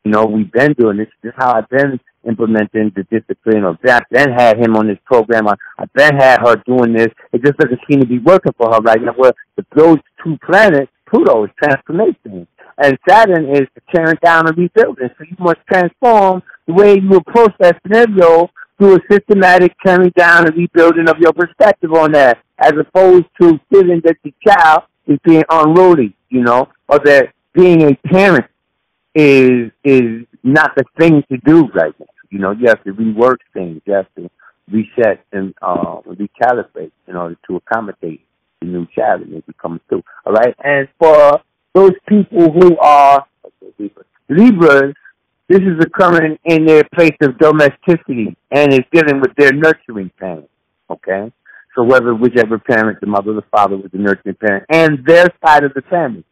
You know, we've been doing this. This is how I've been implementing the discipline. I've been had him on this program. I, I've been had her doing this. It just doesn't seem to be working for her right now. Well, those two planets, Pluto is transformation, and Saturn is tearing down and rebuilding. So you must transform the way you approach that scenario through a systematic tearing down and rebuilding of your perspective on that, as opposed to feeling that the child is being unruly, you know, or that being a parent is is not the thing to do right now. You know, you have to rework things. You have to reset and uh, recalibrate in order to accommodate the new challenge that comes through. All right, and for those people who are Libras, this is occurring in their place of domesticity and is dealing with their nurturing parent. Okay, so whether whichever parent, the mother, the father, was the nurturing parent, and their side of the family.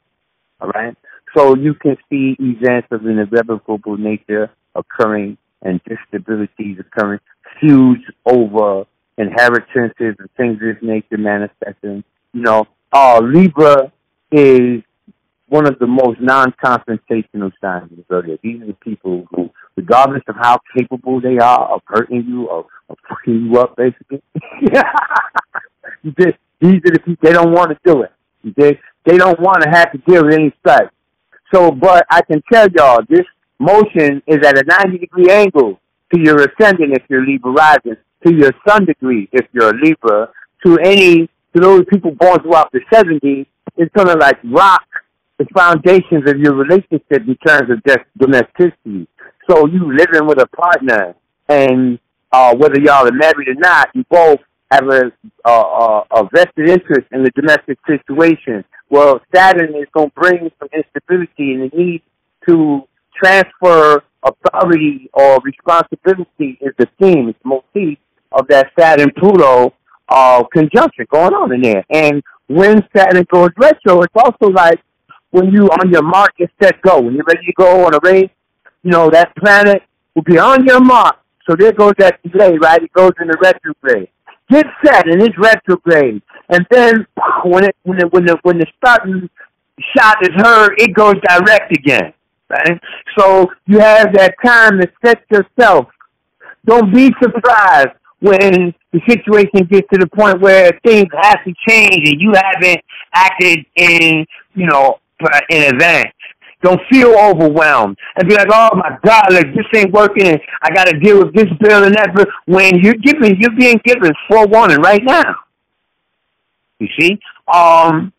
All right. So you can see events of an irrevocable nature occurring and disabilities occurring, feuds over inheritances and things of this nature manifesting. You know, uh, Libra is one of the most non-confrontational signs of the zodiac. These are the people who, regardless of how capable they are of hurting you or, or fucking you up, basically, these are the people, they don't want to do it. They, they don't want to have to deal with any stress. So, but I can tell y'all, this motion is at a 90 degree angle to your ascendant if you're Libra rising, to your sun degree if you're a Libra, to any, to those people born throughout the 70s, it's gonna like rock the foundations of your relationship in terms of just domesticity. So you living with a partner, and uh, whether y'all are married or not, you both have a, a, a vested interest in the domestic situation. Well, Saturn is going to bring some instability and the need to transfer authority or responsibility is the theme, it's the motif of that Saturn Pluto uh, conjunction going on in there. And when Saturn goes retro, it's also like when you on your mark, get set, go. When you're ready to go on a race, you know, that planet will be on your mark. So there goes that delay, right? It goes in the retrograde. Get set and it's retrograde. And then when it when it when the when the starting shot is heard, it goes direct again. Right? So you have that time to set yourself. Don't be surprised when the situation gets to the point where things have to change and you haven't acted in, you know, in advance. Don't feel overwhelmed and be like, oh my God, like this ain't working. I got to deal with this bill and that bill. When you're giving, you're being given forewarning right now. You see, um,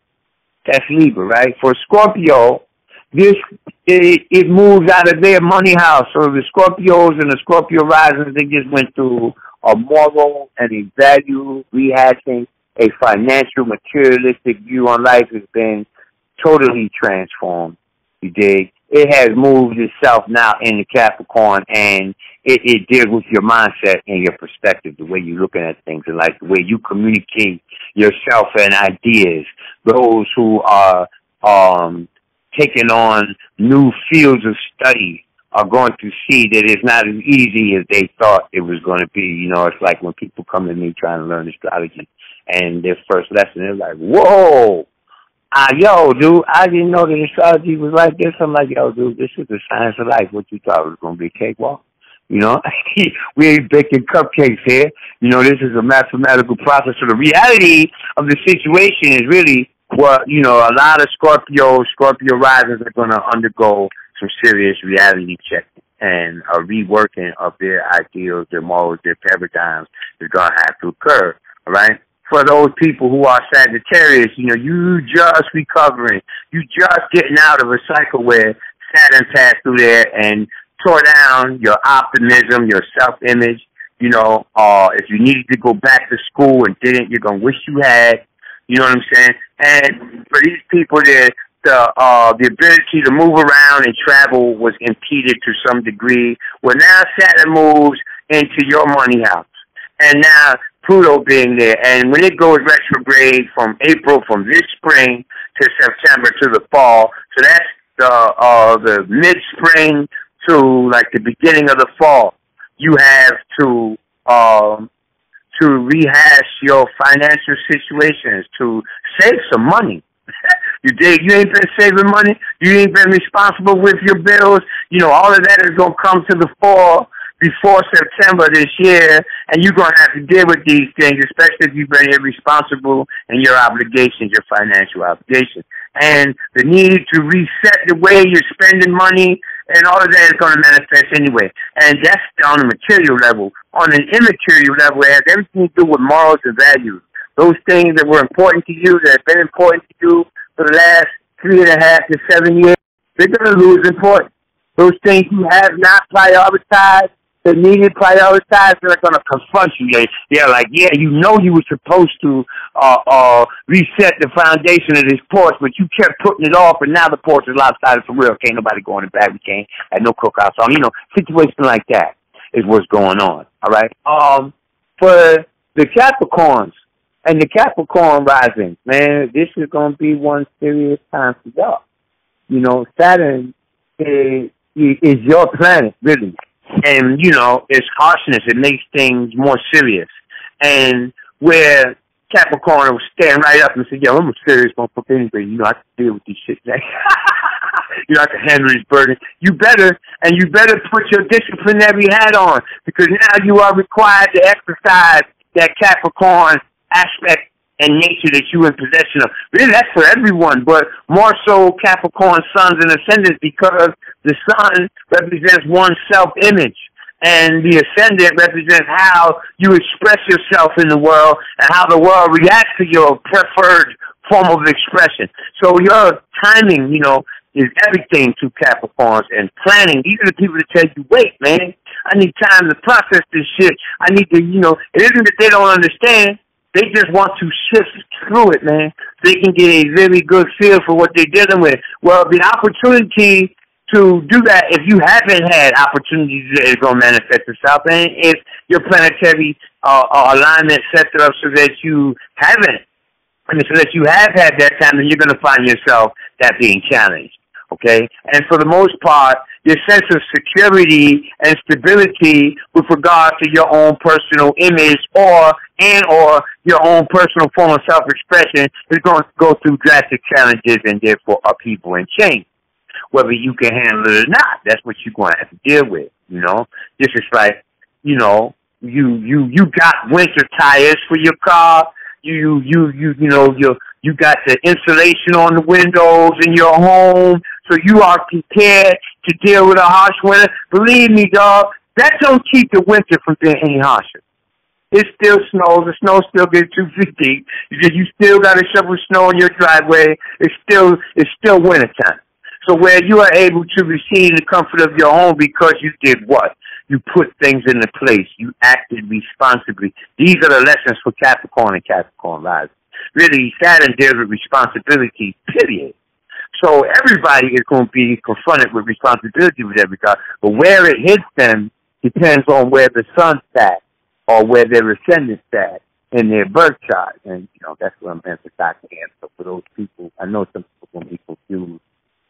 that's Libra, right? For Scorpio, this it, it moves out of their money house. So the Scorpios and the Scorpio risings, they just went through a moral and a value rehashing. A financial, materialistic view on life has been totally transformed. You dig? It has moved itself now in the Capricorn and it, it deals with your mindset and your perspective, the way you're looking at things and like the way you communicate yourself and ideas. Those who are um, taking on new fields of study are going to see that it's not as easy as they thought it was going to be. You know, it's like when people come to me trying to learn astrology and their first lesson, they're like, whoa, uh, yo, dude, I didn't know that astrology was like this. I'm like, yo, dude, this is the science of life. What you thought was going to be a cakewalk? You know, we ain't baking cupcakes here. You know, this is a mathematical process. So the reality of the situation is really what, you know, a lot of Scorpio, Scorpio risers are going to undergo some serious reality checking and a reworking of their ideals, their morals, their paradigms is going to have to occur. All right for those people who are Sagittarius, you know, you just recovering, you just getting out of a cycle where Saturn passed through there and tore down your optimism, your self-image. You know, uh, if you needed to go back to school and didn't, you're gonna wish you had. You know what I'm saying? And for these people, that the uh, the ability to move around and travel was impeded to some degree. Well, now Saturn moves into your money house, and now Pluto being there. And when it goes retrograde from April, from this spring to September to the fall, so that's the uh, the mid spring to like the beginning of the fall. You have to um, to rehash your financial situations, to save some money. you dig? You ain't been saving money. You ain't been responsible with your bills. You know, all of that is gonna come to the fore before September this year, and you're going to have to deal with these things, especially if you've been irresponsible in your obligations, your financial obligations. And the need to reset the way you're spending money and all of that is going to manifest anyway. And that's on the material level. On an immaterial level, it has everything to do with morals and values. Those things that were important to you, that have been important to you for the last three and a half to seven years, they're going to lose importance. Those things you have not prioritized the needed prioritized, they're to confront you. They, they're like, yeah, you know you were supposed to uh, uh, reset the foundation of this porch, but you kept putting it off, and now the porch is lopsided for real. Can't nobody go in the back. We can't have no cookout song. You know, situation like that is what's going on. All right. Um, for the Capricorns and the Capricorn rising, man, this is going to be one serious time for y'all. You know, Saturn is, is your planet, really and you know it's harshness. It makes things more serious. And where Capricorn was standing right up and said, "Yo, I'm a serious motherfucker anyway. You know I can deal with this shit. Like, you know I can handle this burden. You better and you better put your disciplinary hat on because now you are required to exercise that Capricorn aspect and nature that you in possession of. Really, that's for everyone, but more so Capricorn suns and ascendants because the sun represents one's self-image. And the ascendant represents how you express yourself in the world and how the world reacts to your preferred form of expression. So your timing, you know, is everything to Capricorns and planning. These are the people that tell you, wait, man, I need time to process this shit. I need to, you know, it isn't that they don't understand. They just want to shift through it, man. They can get a really good feel for what they're dealing with. Well, the opportunity to do that, if you haven't had opportunities, it's going to manifest itself. And if your planetary uh, uh, alignment sets it up so that you haven't, mean, so that you have had that time, then you're going to find yourself that being challenged okay? And for the most part, your sense of security and stability with regard to your own personal image or and or your own personal form of self-expression is going to go through drastic challenges and therefore upheaval and change. Whether you can handle it or not, that's what you're going to have to deal with, you know? This is like, you know, you, you, you got winter tires for your car, you, you, you, you know, you, you got the insulation on the windows in your home, so you are prepared to deal with a harsh winter. Believe me, dog, that don't keep the winter from being any harsher. It still snows. The snow still gets two feet deep. You still got to shovel snow in your driveway. It's still it's still wintertime. So where you are able to receive the comfort of your home because you did what? You put things into place. You acted responsibly. These are the lessons for Capricorn and Capricorn rising. Really, Saturn deals with responsibility, period. So everybody is going to be confronted with responsibility with that regard. But where it hits them depends on where the sun sat or where their ascendant sat in their birth chart. And, you know, that's what I'm emphasizing. So for those people, I know some people going to be confused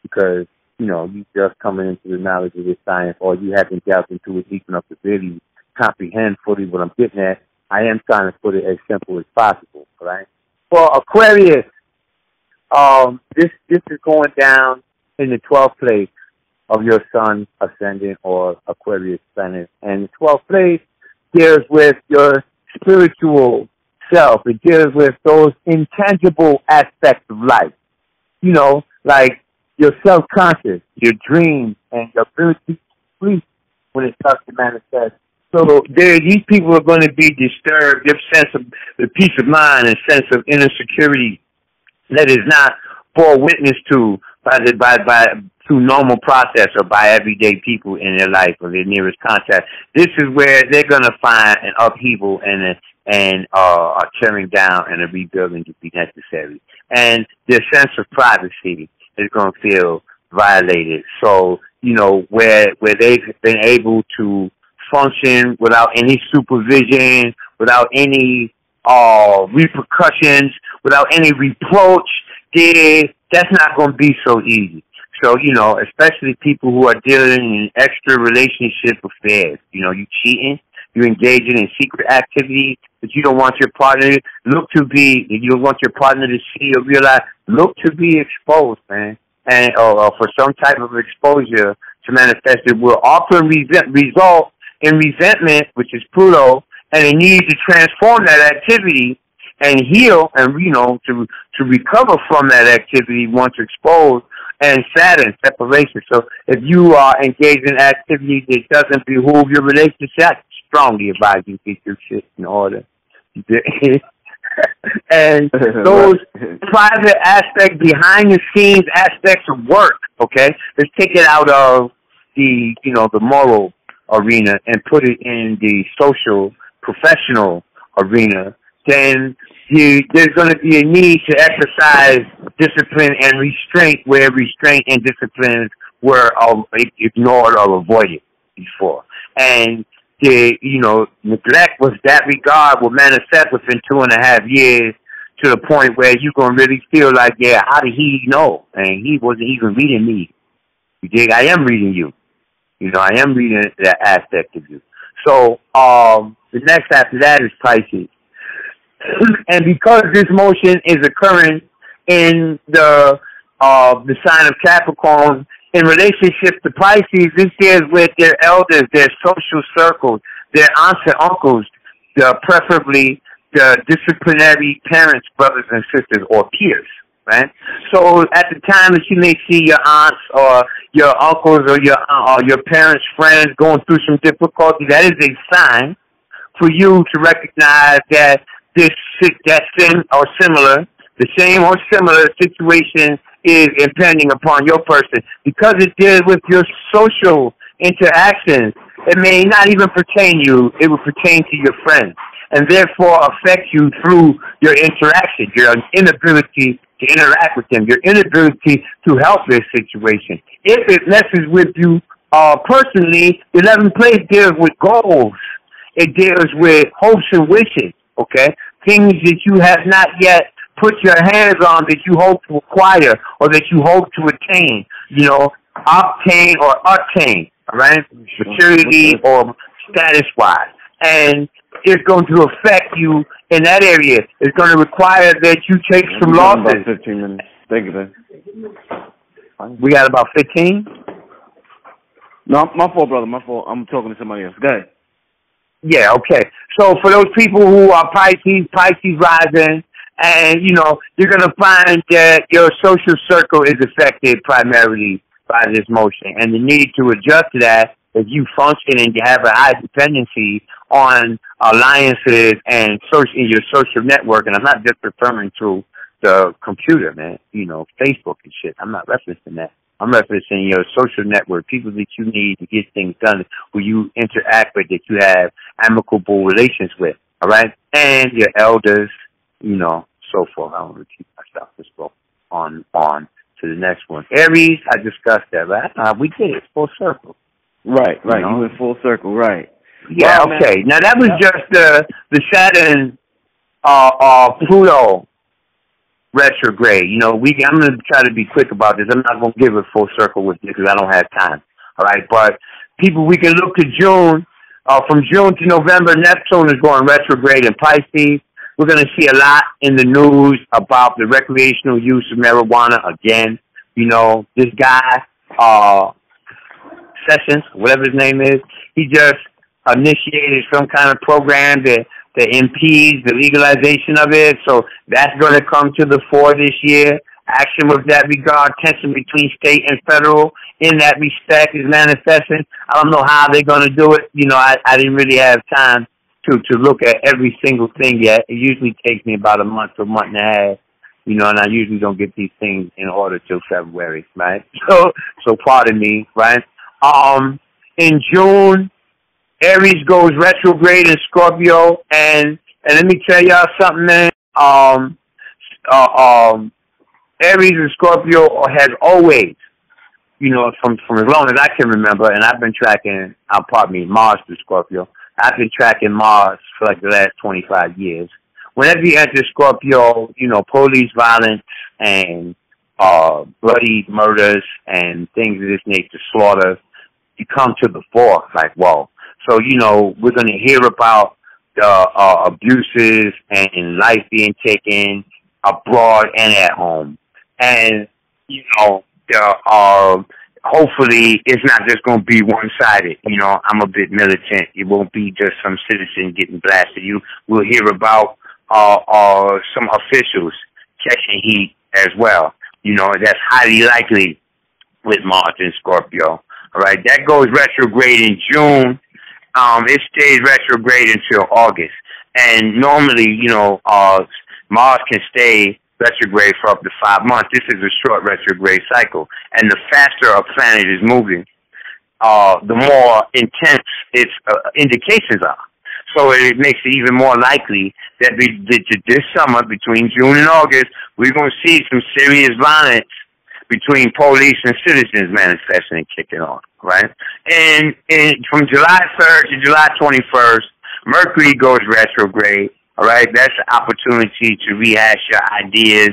because, you know, you just coming into the knowledge of this science or you haven't delved into it deep enough to really comprehend fully what I'm getting at. I am trying to put it as simple as possible, right? For Aquarius, um, this this is going down in the 12th place of your sun ascendant or Aquarius planet, and the 12th place deals with your spiritual self. It deals with those intangible aspects of life. You know, like your self-conscious, your dreams, and your ability to sleep when it starts to manifest. So there, these people are going to be disturbed. Their sense of the peace of mind and sense of inner security that is not bore witness to by the, by by through normal process or by everyday people in their life or their nearest contact. This is where they're gonna find an upheaval and a and uh, a tearing down and a rebuilding to be necessary. And their sense of privacy is gonna feel violated. So, you know, where where they've been able to function without any supervision, without any uh, repercussions, without any reproach, then that's not going to be so easy. So, you know, especially people who are dealing in extra relationship affairs. You know, you cheating, you engaging in secret activity that you don't want your partner to look to be, you don't want your partner to see or realize, look to be exposed, man. And, or, or for some type of exposure to manifest it will often resent, result in resentment, which is Pluto, and a need to transform that activity and heal and you know to to recover from that activity once exposed and Saturn separation. So if you are engaged in activity that doesn't behoove your relationship, strongly advise you get your shit in order. and those private aspects, behind the scenes aspects of work, okay, let's take it out of the you know the moral arena and put it in the social professional arena, then you, there's going to be a need to exercise discipline and restraint where restraint and discipline were uh, ignored or avoided before. And the, you know, neglect was that regard will manifest within two and a half years to the point where you're going to really feel like, yeah, how did he know? And he wasn't even reading me. You dig? I am reading you. You know, I am reading that aspect of you. So, um, the next after that is Pisces. and because this motion is occurring in the uh, the sign of Capricorn, in relationship to Pisces, this deals with their elders, their social circles, their aunts and uncles, the, preferably the disciplinary parents, brothers and sisters, or peers. Right. So at the time that you may see your aunts or your uncles or your or your parents' friends going through some difficulty, that is a sign for you to recognize that this that sin or similar the same or similar situation is impending upon your person because it deals with your social interactions. It may not even pertain to you; it will pertain to your friends, and therefore affect you through your interaction, your inability to interact with them, your inability to help this situation. If it messes with you uh, personally, the 11th place deals with goals. It deals with hopes and wishes, okay? Things that you have not yet put your hands on that you hope to acquire or that you hope to attain, you know, obtain or attain, all right? Maturity or status wise. And it's going to affect you in that area. It's going to require that you take some losses.
About 15 minutes. Thank you, man.
We got about 15?
No, my fault, brother. My fault. I'm talking to somebody else. Go ahead.
Yeah, okay. So for those people who are Pisces, Pisces rising, and you know, you're gonna find that your social circle is affected primarily by this motion, and the need to adjust to that if you function and you have a high dependency on alliances and social in your social network, and I'm not just referring to the computer, man. You know, Facebook and shit. I'm not referencing that. I'm referencing your social network, people that you need to get things done, who you interact with, that you have amicable relations with. All right, and your elders, you know, so forth. I don't repeat myself. Let's go on on to the next one. Aries, I discussed that, right? Uh, we did it full circle.
Right, right.
You know?
You went full circle, right.
Yeah,
Well, man.
okay. Now that was just the the Saturn uh uh Pluto retrograde. You know, we I'm gonna try to be quick about this. I'm not gonna give it full circle with you because I don't have time. All right, but people, we can look to June. Uh, from June to November, Neptune is going retrograde in Pisces. We're going to see a lot in the news about the recreational use of marijuana again. You know, this guy, uh, Sessions, whatever his name is, he just initiated some kind of program that, that impedes the legalization of it. So that's going to come to the fore this year. Action with that regard, tension between state and federal in that respect is manifesting. I don't know how they're going to do it. You know, I, I didn't really have time to, to look at every single thing yet. It usually takes me about a month or month and a half you know, and I usually don't get these things in order till February, right? So, so pardon me, right? Um, in June, Aries goes retrograde in Scorpio, and and let me tell y'all something, man. Um, uh, um, Aries and Scorpio has always, you know, from from as long as I can remember, and I've been tracking. Uh, pardon me, Mars to Scorpio. I've been tracking Mars for like the last twenty five years. Whenever you enter Scorpio, you know, police violence and uh bloody murders and things of this nature, slaughter, you come to the fore. Like, whoa. So, you know, we're going to hear about the uh, abuses and life being taken abroad and at home. And, you know, there are, hopefully it's not just going to be one-sided. You know, I'm a bit militant. It won't be just some citizen getting blasted. You will hear about uh, uh, some officials catching heat as well. You know, that's highly likely with Mars and Scorpio. All right, that goes retrograde in June. Um, it stays retrograde until August. And normally, you know, uh, Mars can stay retrograde for up to five months. This is a short retrograde cycle. And the faster a planet is moving, uh, the more intense its uh, indications are. So it makes it even more likely that, be, that this summer, between June and August, we're going to see some serious violence between police and citizens manifesting and kicking off, right? And, and from July 3rd to July 21st, Mercury goes retrograde, all right? That's an opportunity to rehash your ideas,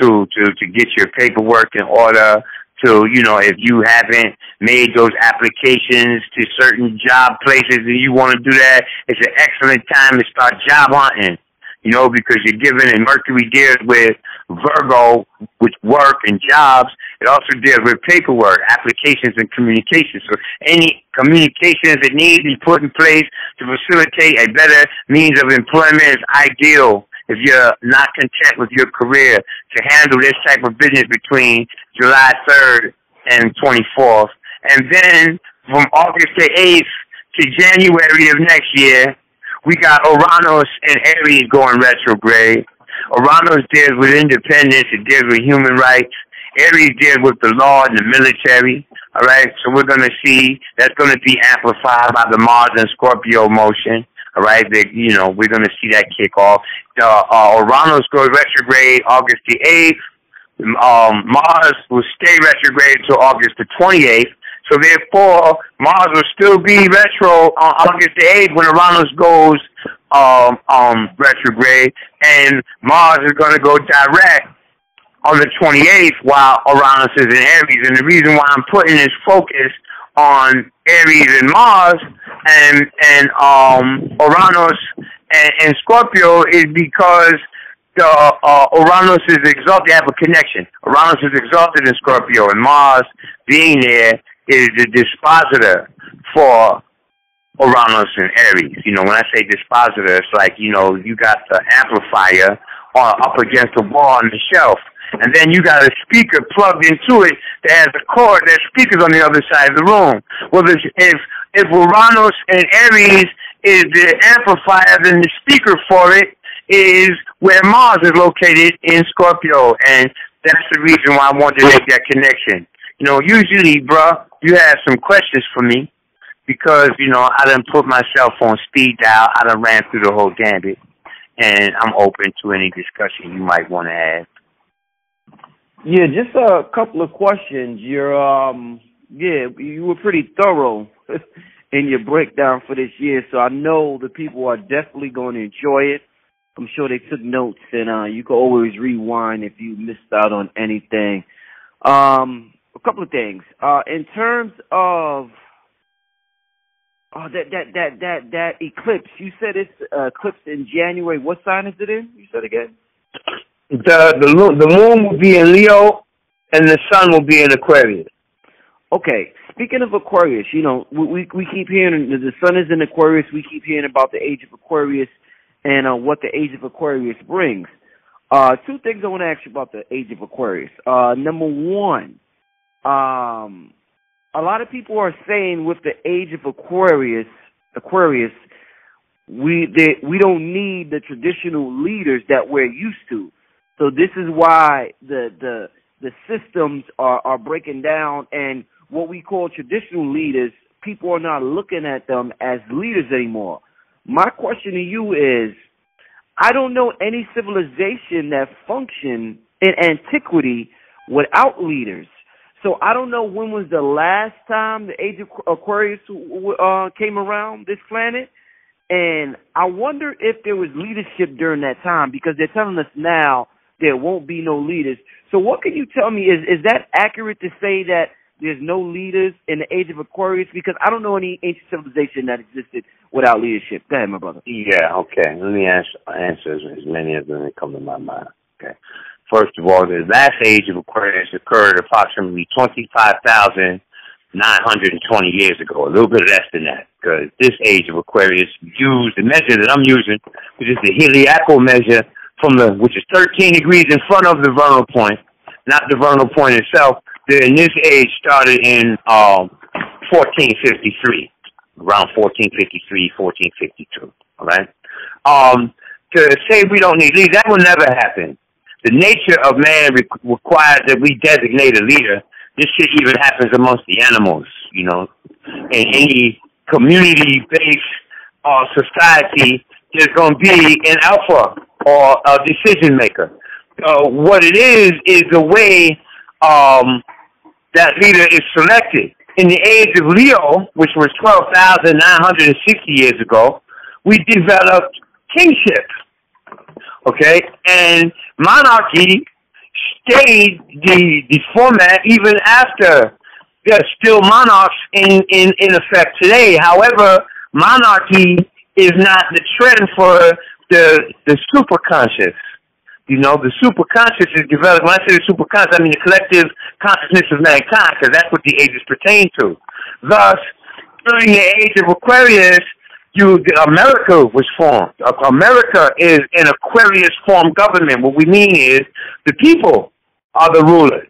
to, to, to get your paperwork in order, to, you know, if you haven't made those applications to certain job places and you want to do that, it's an excellent time to start job hunting, you know, because you're given, and Mercury deals with Virgo, with work and jobs. It also deals with paperwork, applications, and communications. So any communications that need to be put in place to facilitate a better means of employment is ideal if you're not content with your career to handle this type of business between July 3rd and 24th. And then from August the 8th to January of next year, we got Uranus and Aries going retrograde. Uranus deals with independence. It deals with human rights. Aries deals with the law and the military. All right, so we're going to see that's going to be amplified by the Mars and Scorpio motion. All right, they, you know, we're going to see that kick off. Uh, Uranus goes retrograde August the 8th. Um, Mars will stay retrograde until August the 28th. So therefore, Mars will still be retro on August the 8th when Uranus goes um, um, retrograde, and Mars is going to go direct on the 28th while Uranus is in Aries. And the reason why I'm putting this focus on Aries and Mars and and um, Uranus and, and Scorpio is because the uh, Uranus is exalted. They have a connection. Uranus is exalted in Scorpio, and Mars being there is the dispositor for Uranus and Aries. You know, when I say dispositor, it's like you know you got the amplifier uh, up against the wall on the shelf and then you got a speaker plugged into it that has a cord that speakers on the other side of the room. Well, if if, if Uranus and Aries is the amplifier, then the speaker for it is where Mars is located in Scorpio, and that's the reason why I wanted to make that connection. You know, usually, bruh, you have some questions for me because you know I didn't put myself on speed dial. I done ran through the whole gambit, and I'm open to any discussion you might want to have.
Yeah, just a couple of questions. You're um yeah, you were pretty thorough in your breakdown for this year, so I know the people are definitely going to enjoy it. I'm sure they took notes and uh you can always rewind if you missed out on anything. Um a couple of things. Uh in terms of Oh, that that that that that eclipse. You said it's uh, eclipse in January. What sign is it in? You said again
the the the moon will be in Leo, and the sun will be in Aquarius.
Okay, speaking of Aquarius, you know we we keep hearing the sun is in Aquarius. We keep hearing about the age of Aquarius and uh, what the age of Aquarius brings. Uh, two things I want to ask you about the age of Aquarius. Uh, number one, um, a lot of people are saying with the age of Aquarius, Aquarius, we they, we don't need the traditional leaders that we're used to. So this is why the the the systems are are breaking down, and what we call traditional leaders, people are not looking at them as leaders anymore. My question to you is, I don't know any civilization that functioned in antiquity without leaders. So I don't know when was the last time the age of Aquarius uh, came around this planet. And I wonder if there was leadership during that time because they're telling us now there won't be no leaders. So what can you tell me? Is is that accurate to say that there's no leaders in the age of Aquarius? Because I don't know any ancient civilization that existed without leadership. Go ahead, my brother.
Yeah, okay. Let me answer, answer as many of them that come to my mind. Okay. First of all, the last age of Aquarius occurred approximately 25,920 years ago, a little bit less than that, because this age of Aquarius used the measure that I'm using, which is the heliacal measure from the which is 13 degrees in front of the vernal point, not the vernal point itself. Then this age started in um, 1453, around 1453, 1452. All right. Um, to say we don't need leaders, that will never happen. The nature of man re- requires that we designate a leader. This shit even happens amongst the animals, you know. In any community-based uh, society, there's going to be an alpha or a decision maker. Uh, what it is is the way um, that leader is selected. In the age of Leo, which was 12,960 years ago, we developed kingship. Okay? And monarchy stayed the, the format even after there are still monarchs in, in, in effect today. However, monarchy is not the trend for the the superconscious. You know, the superconscious is developed. When I say the superconscious, I mean the collective consciousness of mankind, because that's what the ages pertain to. Thus, during the age of Aquarius, you America was formed. America is an Aquarius form government. What we mean is the people are the rulers.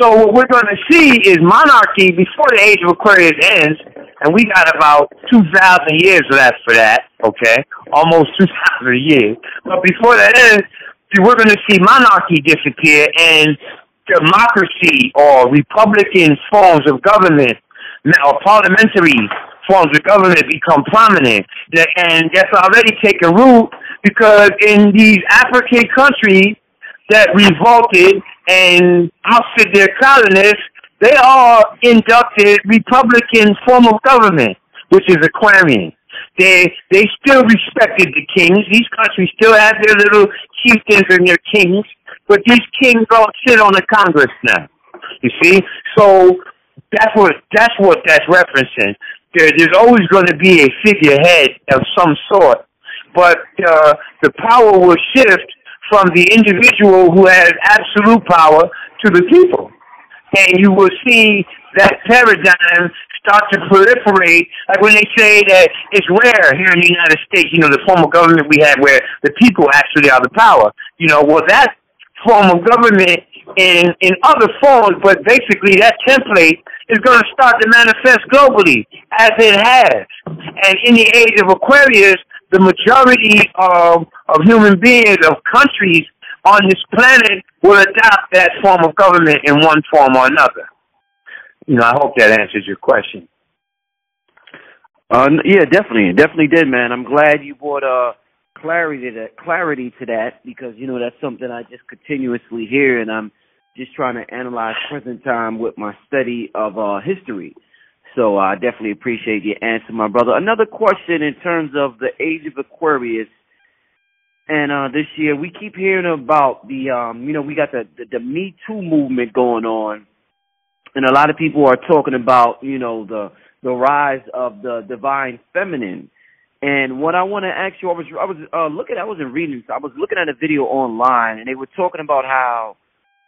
So what we're going to see is monarchy before the age of Aquarius ends, and we got about 2,000 years left for that, okay? Almost 2,000 years. But before that ends, we're going to see monarchy disappear and democracy or Republican forms of government or parliamentary forms of government become prominent. And that's already taken root because in these African countries that revolted and ousted their colonists, they all inducted Republican form of government, which is Aquarian. They they still respected the kings. These countries still have their little chieftains and their kings, but these kings all sit on the Congress now. You see, so that's what that's what that's referencing. There, there's always going to be a figurehead of some sort, but uh, the power will shift from the individual who has absolute power to the people and you will see that paradigm start to proliferate. Like when they say that it's rare here in the United States, you know, the form of government we have where the people actually are the power. You know, well, that form of government in in other forms, but basically that template is going to start to manifest globally as it has. And in the age of Aquarius, the majority of of human beings of countries on this planet will adopt that form of government in one form or another. You know, I hope that answers your question.
Uh, yeah, definitely, definitely did, man. I'm glad you brought uh clarity to that, clarity to that because you know that's something I just continuously hear, and I'm just trying to analyze present time with my study of uh history. So I definitely appreciate your answer, my brother. Another question in terms of the age of Aquarius and uh this year we keep hearing about the um you know we got the, the the Me Too movement going on, and a lot of people are talking about you know the the rise of the divine feminine. And what I want to ask you, I was I was uh, looking, I wasn't reading, I was looking at a video online, and they were talking about how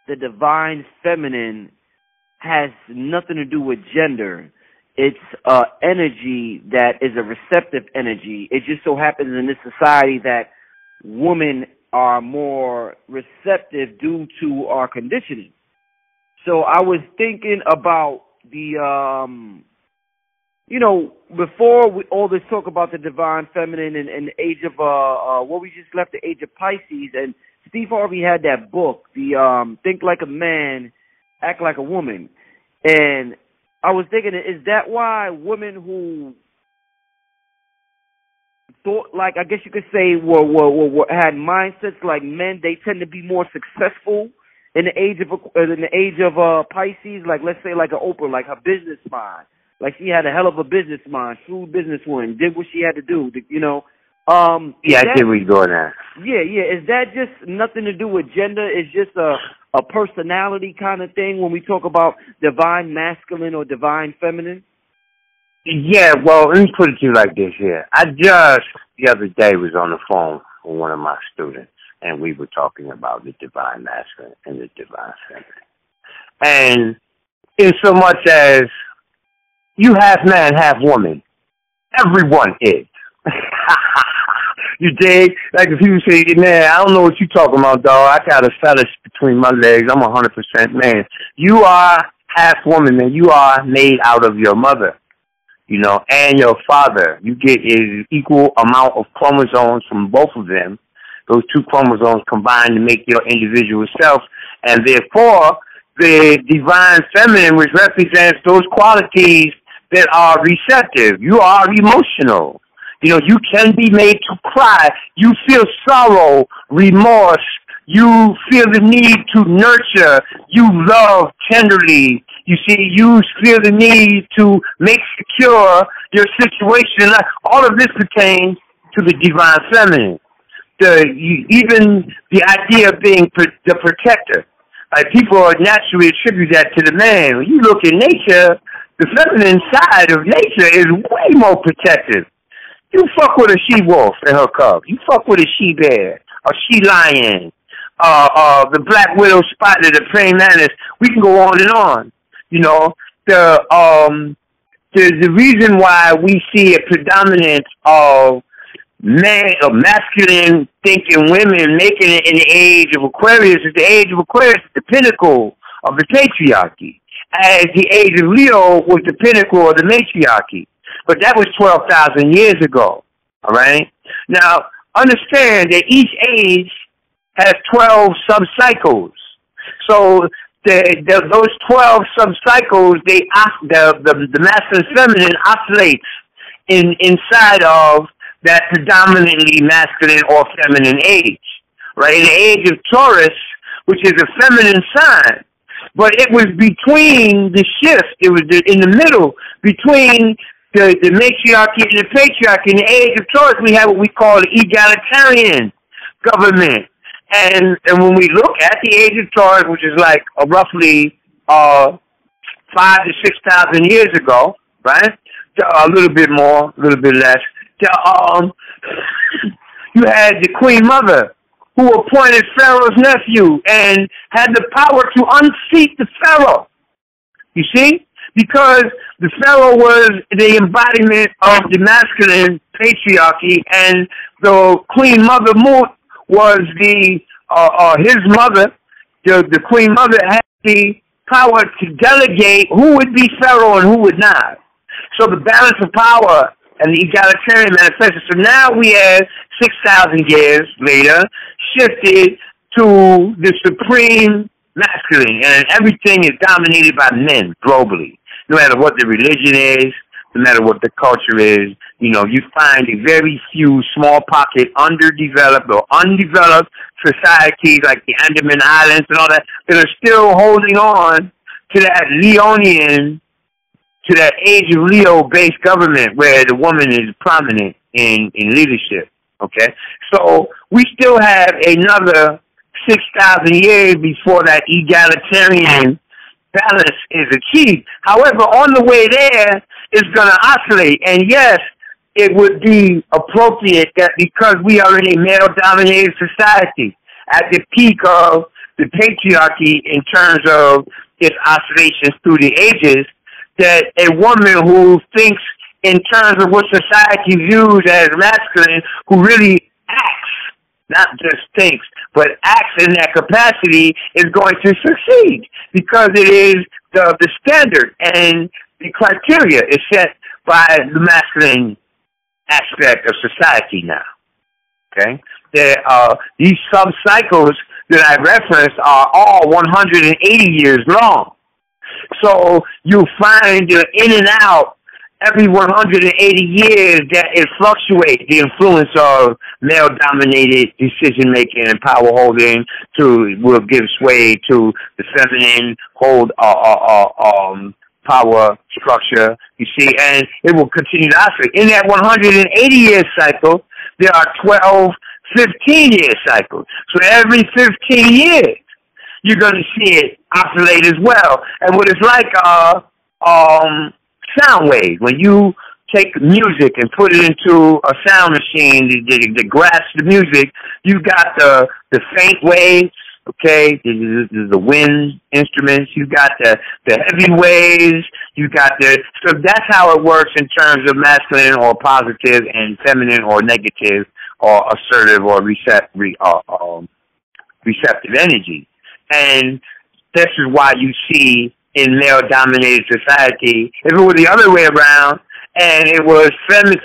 the divine feminine has nothing to do with gender. It's uh energy that is a receptive energy. It just so happens in this society that women are more receptive due to our conditioning. So I was thinking about the um you know, before we all this talk about the divine feminine and, and the age of uh, uh what we just left the age of Pisces and Steve Harvey had that book, the um Think Like a Man, Act Like a Woman. And I was thinking is that why women who thought like I guess you could say were, were, were, were had mindsets like men. They tend to be more successful in the age of in the age of uh Pisces. Like let's say like an Oprah, like her business mind. Like she had a hell of a business mind, shrewd businesswoman, did what she had to do. You know. Um,
yeah, I think we go there.
Yeah, yeah. Is that just nothing to do with gender? It's just a a personality kind of thing when we talk about divine masculine or divine feminine.
Yeah, well, let me put it to you like this here. I just the other day was on the phone with one of my students, and we were talking about the divine masculine and the divine feminine. And in so much as you half man, half woman, everyone is. you dig? Like if people say, man, I don't know what you're talking about, dog. I got a phallus between my legs. I'm a 100% man. You are half woman, man. You are made out of your mother you know, and your father. You get an equal amount of chromosomes from both of them. Those two chromosomes combine to make your individual self, and therefore the divine feminine, which represents those qualities that are receptive. You are emotional. You know, you can be made to cry. You feel sorrow, remorse. You feel the need to nurture. You love tenderly. You see, you feel the need to make secure your situation. All of this pertains to the divine feminine. The even the idea of being the protector. Like people naturally attribute that to the man. When you look at nature, the feminine side of nature is way more protective. You fuck with a she wolf and her cub. You fuck with a she bear, a she lion, uh, uh, the black widow spotted, the praying mantis. We can go on and on. You know, the um the the reason why we see a predominance of man of masculine thinking women making it in the age of Aquarius is the age of Aquarius is the pinnacle of the patriarchy. As the age of Leo was the pinnacle of the matriarchy. But that was twelve thousand years ago. All right? Now understand that each age has 12 subcycles. So the, the, those 12 subcycles, they the, the, the masculine feminine oscillates in inside of that predominantly masculine or feminine age. Right? In the age of Taurus, which is a feminine sign, but it was between the shift, it was in the middle between the, the matriarchy and the patriarchy. In the age of Taurus, we have what we call the egalitarian government. And and when we look at the age of Taurus, which is like uh, roughly uh, five to six thousand years ago, right? A little bit more, a little bit less. The, Um, you had the Queen Mother, who appointed Pharaoh's nephew and had the power to unseat the Pharaoh. You see? Because the Pharaoh was the embodiment of the masculine patriarchy and the Queen Mother Mut was the uh, uh, his mother, the the Queen Mother had the power to delegate who would be Pharaoh and who would not. So the balance of power and the egalitarian manifesto. So now we have six thousand years later shifted to the supreme masculine, and everything is dominated by men globally. No matter what the religion is, no matter what the culture is, you know, you find a very few small pocket underdeveloped or undeveloped societies like the Andaman Islands and all that that are still holding on to that Leonian, to that age of Leo based government where the woman is prominent in, in leadership. Okay? So we still have another 6,000 years before that egalitarian balance is achieved. However, on the way there, it's going to oscillate. And yes, it would be appropriate that because we are in a male dominated society at the peak of the patriarchy in terms of its oscillations through the ages, that a woman who thinks in terms of what society views as masculine, who really acts, not just thinks, but acts in that capacity is going to succeed because it is the, the standard and the criteria is set by the masculine aspect of society now. Okay? There are these sub cycles that I referenced are all 180 years long. So you find uh, in and out every 180 years that it fluctuates the influence of male dominated decision making and power holding to will give sway to the feminine hold uh, uh, uh, um, power structure you see and it will continue to oscillate in that 180 year cycle there are 12 15 year cycles. So every 15 years you're going to see it oscillate as well. And what it's like uh um sound waves. When you take music and put it into a sound machine to, to, grasp the music, you got the the faint waves, okay, the, the, the wind instruments, you got the the heavy waves, you got the so that's how it works in terms of masculine or positive and feminine or negative or assertive or recept, uh, um, receptive energy. And this is why you see in male dominated society. If it were the other way around and it was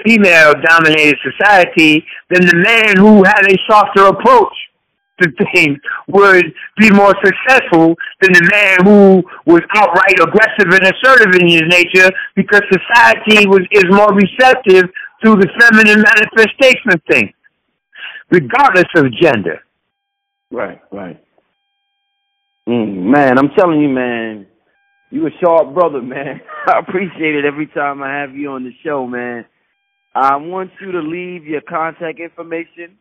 female dominated society, then the man who had a softer approach to things would be more successful than the man who was outright aggressive and assertive in his nature because society was is more receptive to the feminine manifestation of things, regardless of gender.
Right, right. Mm, man, I'm telling you, man, you a sharp brother, man.
I appreciate it every time I have you on the show, man. I want you to leave your contact information.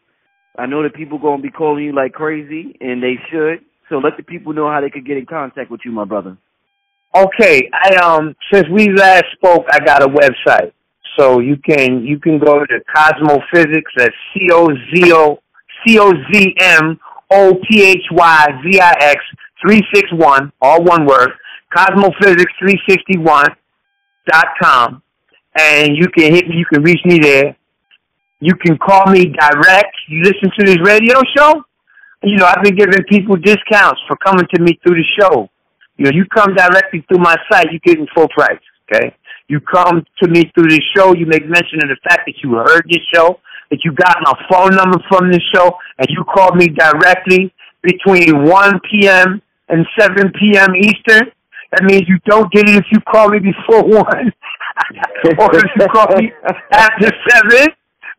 I know that people gonna be calling you like crazy, and they should. So let the people know how they could get in contact with you, my brother.
Okay, I um since we last spoke, I got a website, so you can you can go to Cosmo Physics. That's C O Z O C O Z M O P H Y Z I X three six one, all one word cozmophyzix361.com, and you can hit me. You can reach me there. You can call me direct. You listen to this radio show. You know, I've been giving people discounts for coming to me through the show. You know, you come directly through my site, you get in full price. Okay. You come to me through the show. You make mention of the fact that you heard this show that you got my phone number from the show and you called me directly between 1 p.m. and 7 p.m. Eastern, that means you don't get it if you call me before 1 or if you call me after 7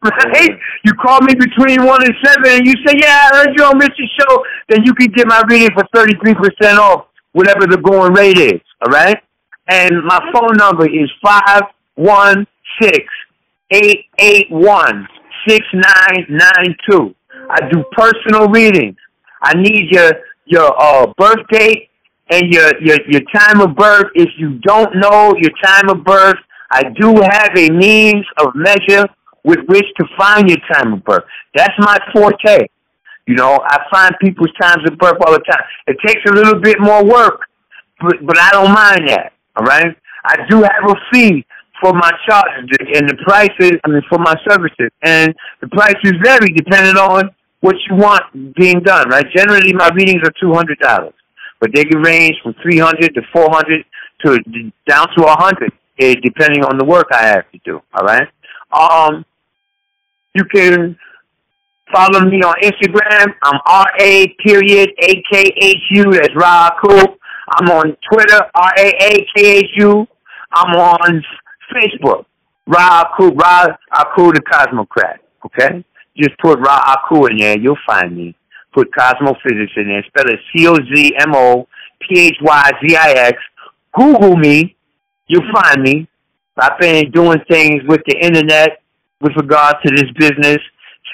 right? You call me between one and seven, and you say, "Yeah, I heard you on Mr. Show." Then you can get my reading for thirty three percent off, whatever the going rate is. All right, and my phone number is five one six eight eight one six nine nine two. I do personal readings. I need your your uh, birth date and your, your your time of birth. If you don't know your time of birth, I do have a means of measure with which to find your time of birth. That's my forte. You know, I find people's times of birth all the time. It takes a little bit more work, but but I don't mind that. All right. I do have a fee for my charges and the prices. I mean, for my services, and the prices vary depending on what you want being done. Right. Generally, my readings are two hundred dollars, but they can range from three hundred to four hundred to down to a hundred, eh, depending on the work I have to do. All right. Um, you can follow me on Instagram. I'm R A period A K H U. That's RaAkhu. I'm on Twitter, R A A K H U. I'm on Facebook, Akhu, Ra Aku the Cosmocrat. Okay? Just put Akhu in there, you'll find me. Put Cosmophysics in there. Spell it C O Z M O P H Y Z I X. Google me, you'll find me. I've been doing things with the internet with regard to this business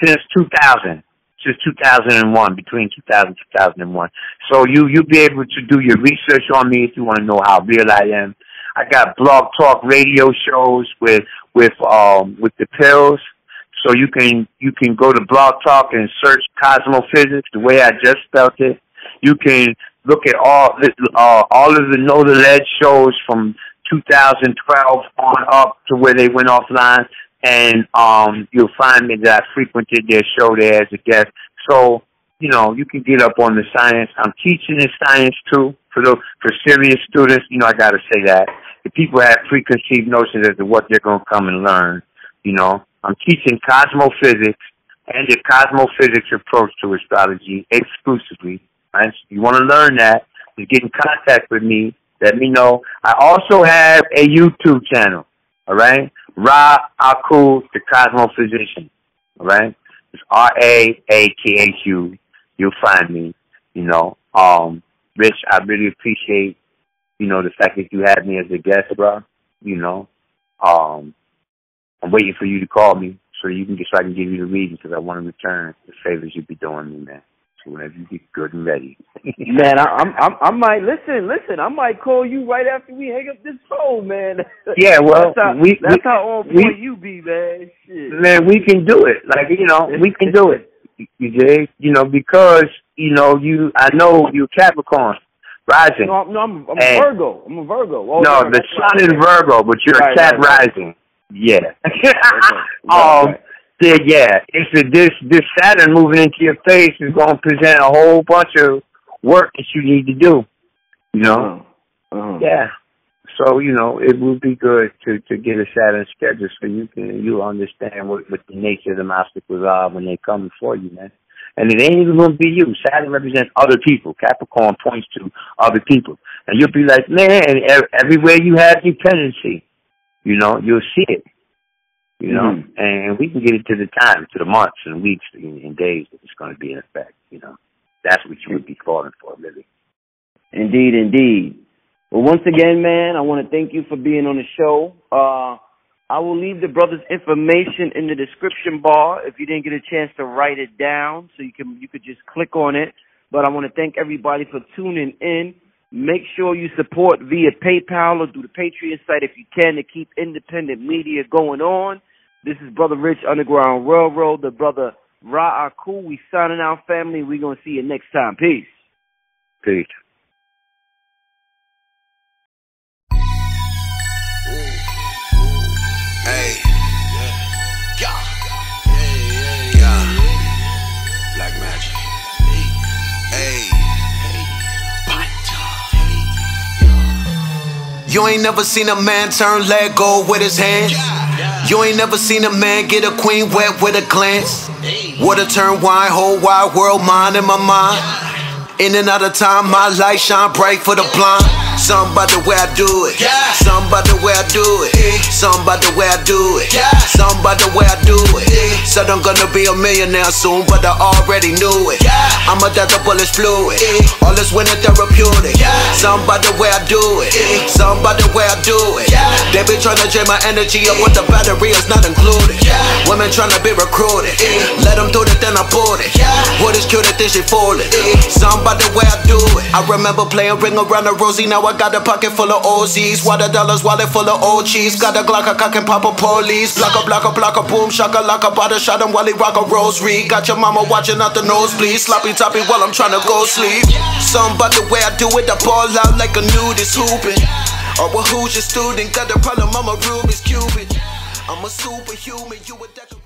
since 2000, since 2001, between 2000 and 2001. So you you'll be able to do your research on me if you want to know how real I am. I got blog talk radio shows with with um with the pills. So you can you can go to blog talk and search cosmophysics the way I just spelled it. You can look at all uh, all of the Know the Lead shows from 2012 on up to where they went offline and um, you'll find me that I frequented their show there as a guest. So, you know, you can get up on the science. I'm teaching the science too for the for serious students. You know, I got to say that the people have preconceived notions as to what they're going to come and learn, you know, I'm teaching cosmophysics and the cosmophysics approach to astrology exclusively. Right? So you want to learn that? You get in contact with me. Let me know. I also have a YouTube channel. All right. Ra Aku, the cosmophysician. All right? It's R A A K H U. You'll find me. You know, um, Rich, I really appreciate, you know, the fact that you had me as a guest, bro. You know, um, I'm waiting for you to call me so you can so I can give you the reading because I want to return the favors you be doing me, man. So whenever you get good and ready.
man, I, I'm, I'm, I might listen, listen. I might call you right after we hang up this phone, man.
Yeah, well,
that's how,
we,
that's
we,
how on
we,
point you be, man. Shit.
Man, we can do it. Like you know, we can do it. You dig? You know, because you know you. I know you Capricorn rising.
No, I'm, no, I'm, I'm a Virgo. I'm a Virgo. Oh,
no,
yeah,
the sun is Virgo, but you're
Right,
a cat
right.
rising. Yeah. Um. Yeah. It's a, this this Saturn moving into your face is going to present a whole bunch of work that you need to do. You know.
Uh-huh. Uh-huh.
Yeah. So you know, it would be good to to get a Saturn schedule so you can you understand what what the nature of the obstacles are when they come for you, man. And it ain't even gonna be you. Saturn represents other people. Capricorn points to other people, and you'll be like, man, ev- everywhere you have dependency, you know, you'll see it. You know,
Mhm.
and we can get it to the time, to the months and weeks and, and days that it's going to be in effect. You know, that's what you would be calling for, really.
Indeed, indeed. Well, once again, man, I want to thank you for being on the show. Uh, I will leave the brother's information in the description bar if you didn't get a chance to write it down, so you can you could just click on it. But I want to thank everybody for tuning in. Make sure you support via PayPal or through the Patreon site if you can to keep independent media going on. This is Brother Rich Underground Railroad, the brother RaAkhu. We signing out, family. We're gonna see you next time. Peace.
Peace.
You ain't never seen a man turn Lego with his hands. You ain't never seen a man get a queen wet with a glance. Water turn wine, whole wide world, mind in my mind. In and out of time, my light shine bright for the blind. Something about the way I do it. Something about the way I do it. Something about the way I do it. Something about the way I do it. Said I'm gonna be a millionaire soon, but I already knew it. I'm a death of bullets fluid. All this winning therapeutic. Something about the way I do it. Something about the way I do it. They be trying to drain my energy up with the battery, it's not included. Women trying to be recruited. Let them do it, then I bought it. What is cute, think she fooling. Something about the way I do it. I remember playing ring around the rosy, now I got a pocket full of OZs. Water dollars, wallet full of cheese. Got a Glock, a cock and pop a police. Block a block a block a boom, a lock a bada shot him while he rock a rosary. Got your mama watching out the nosebleed. Sloppy toppy while I'm trying to go sleep. Some about the way I do it, I ball out like a nudist hooping. Or oh, well, who's your student? Got the problem, I'm a Rubik's Cubit. I'm a superhuman, you a.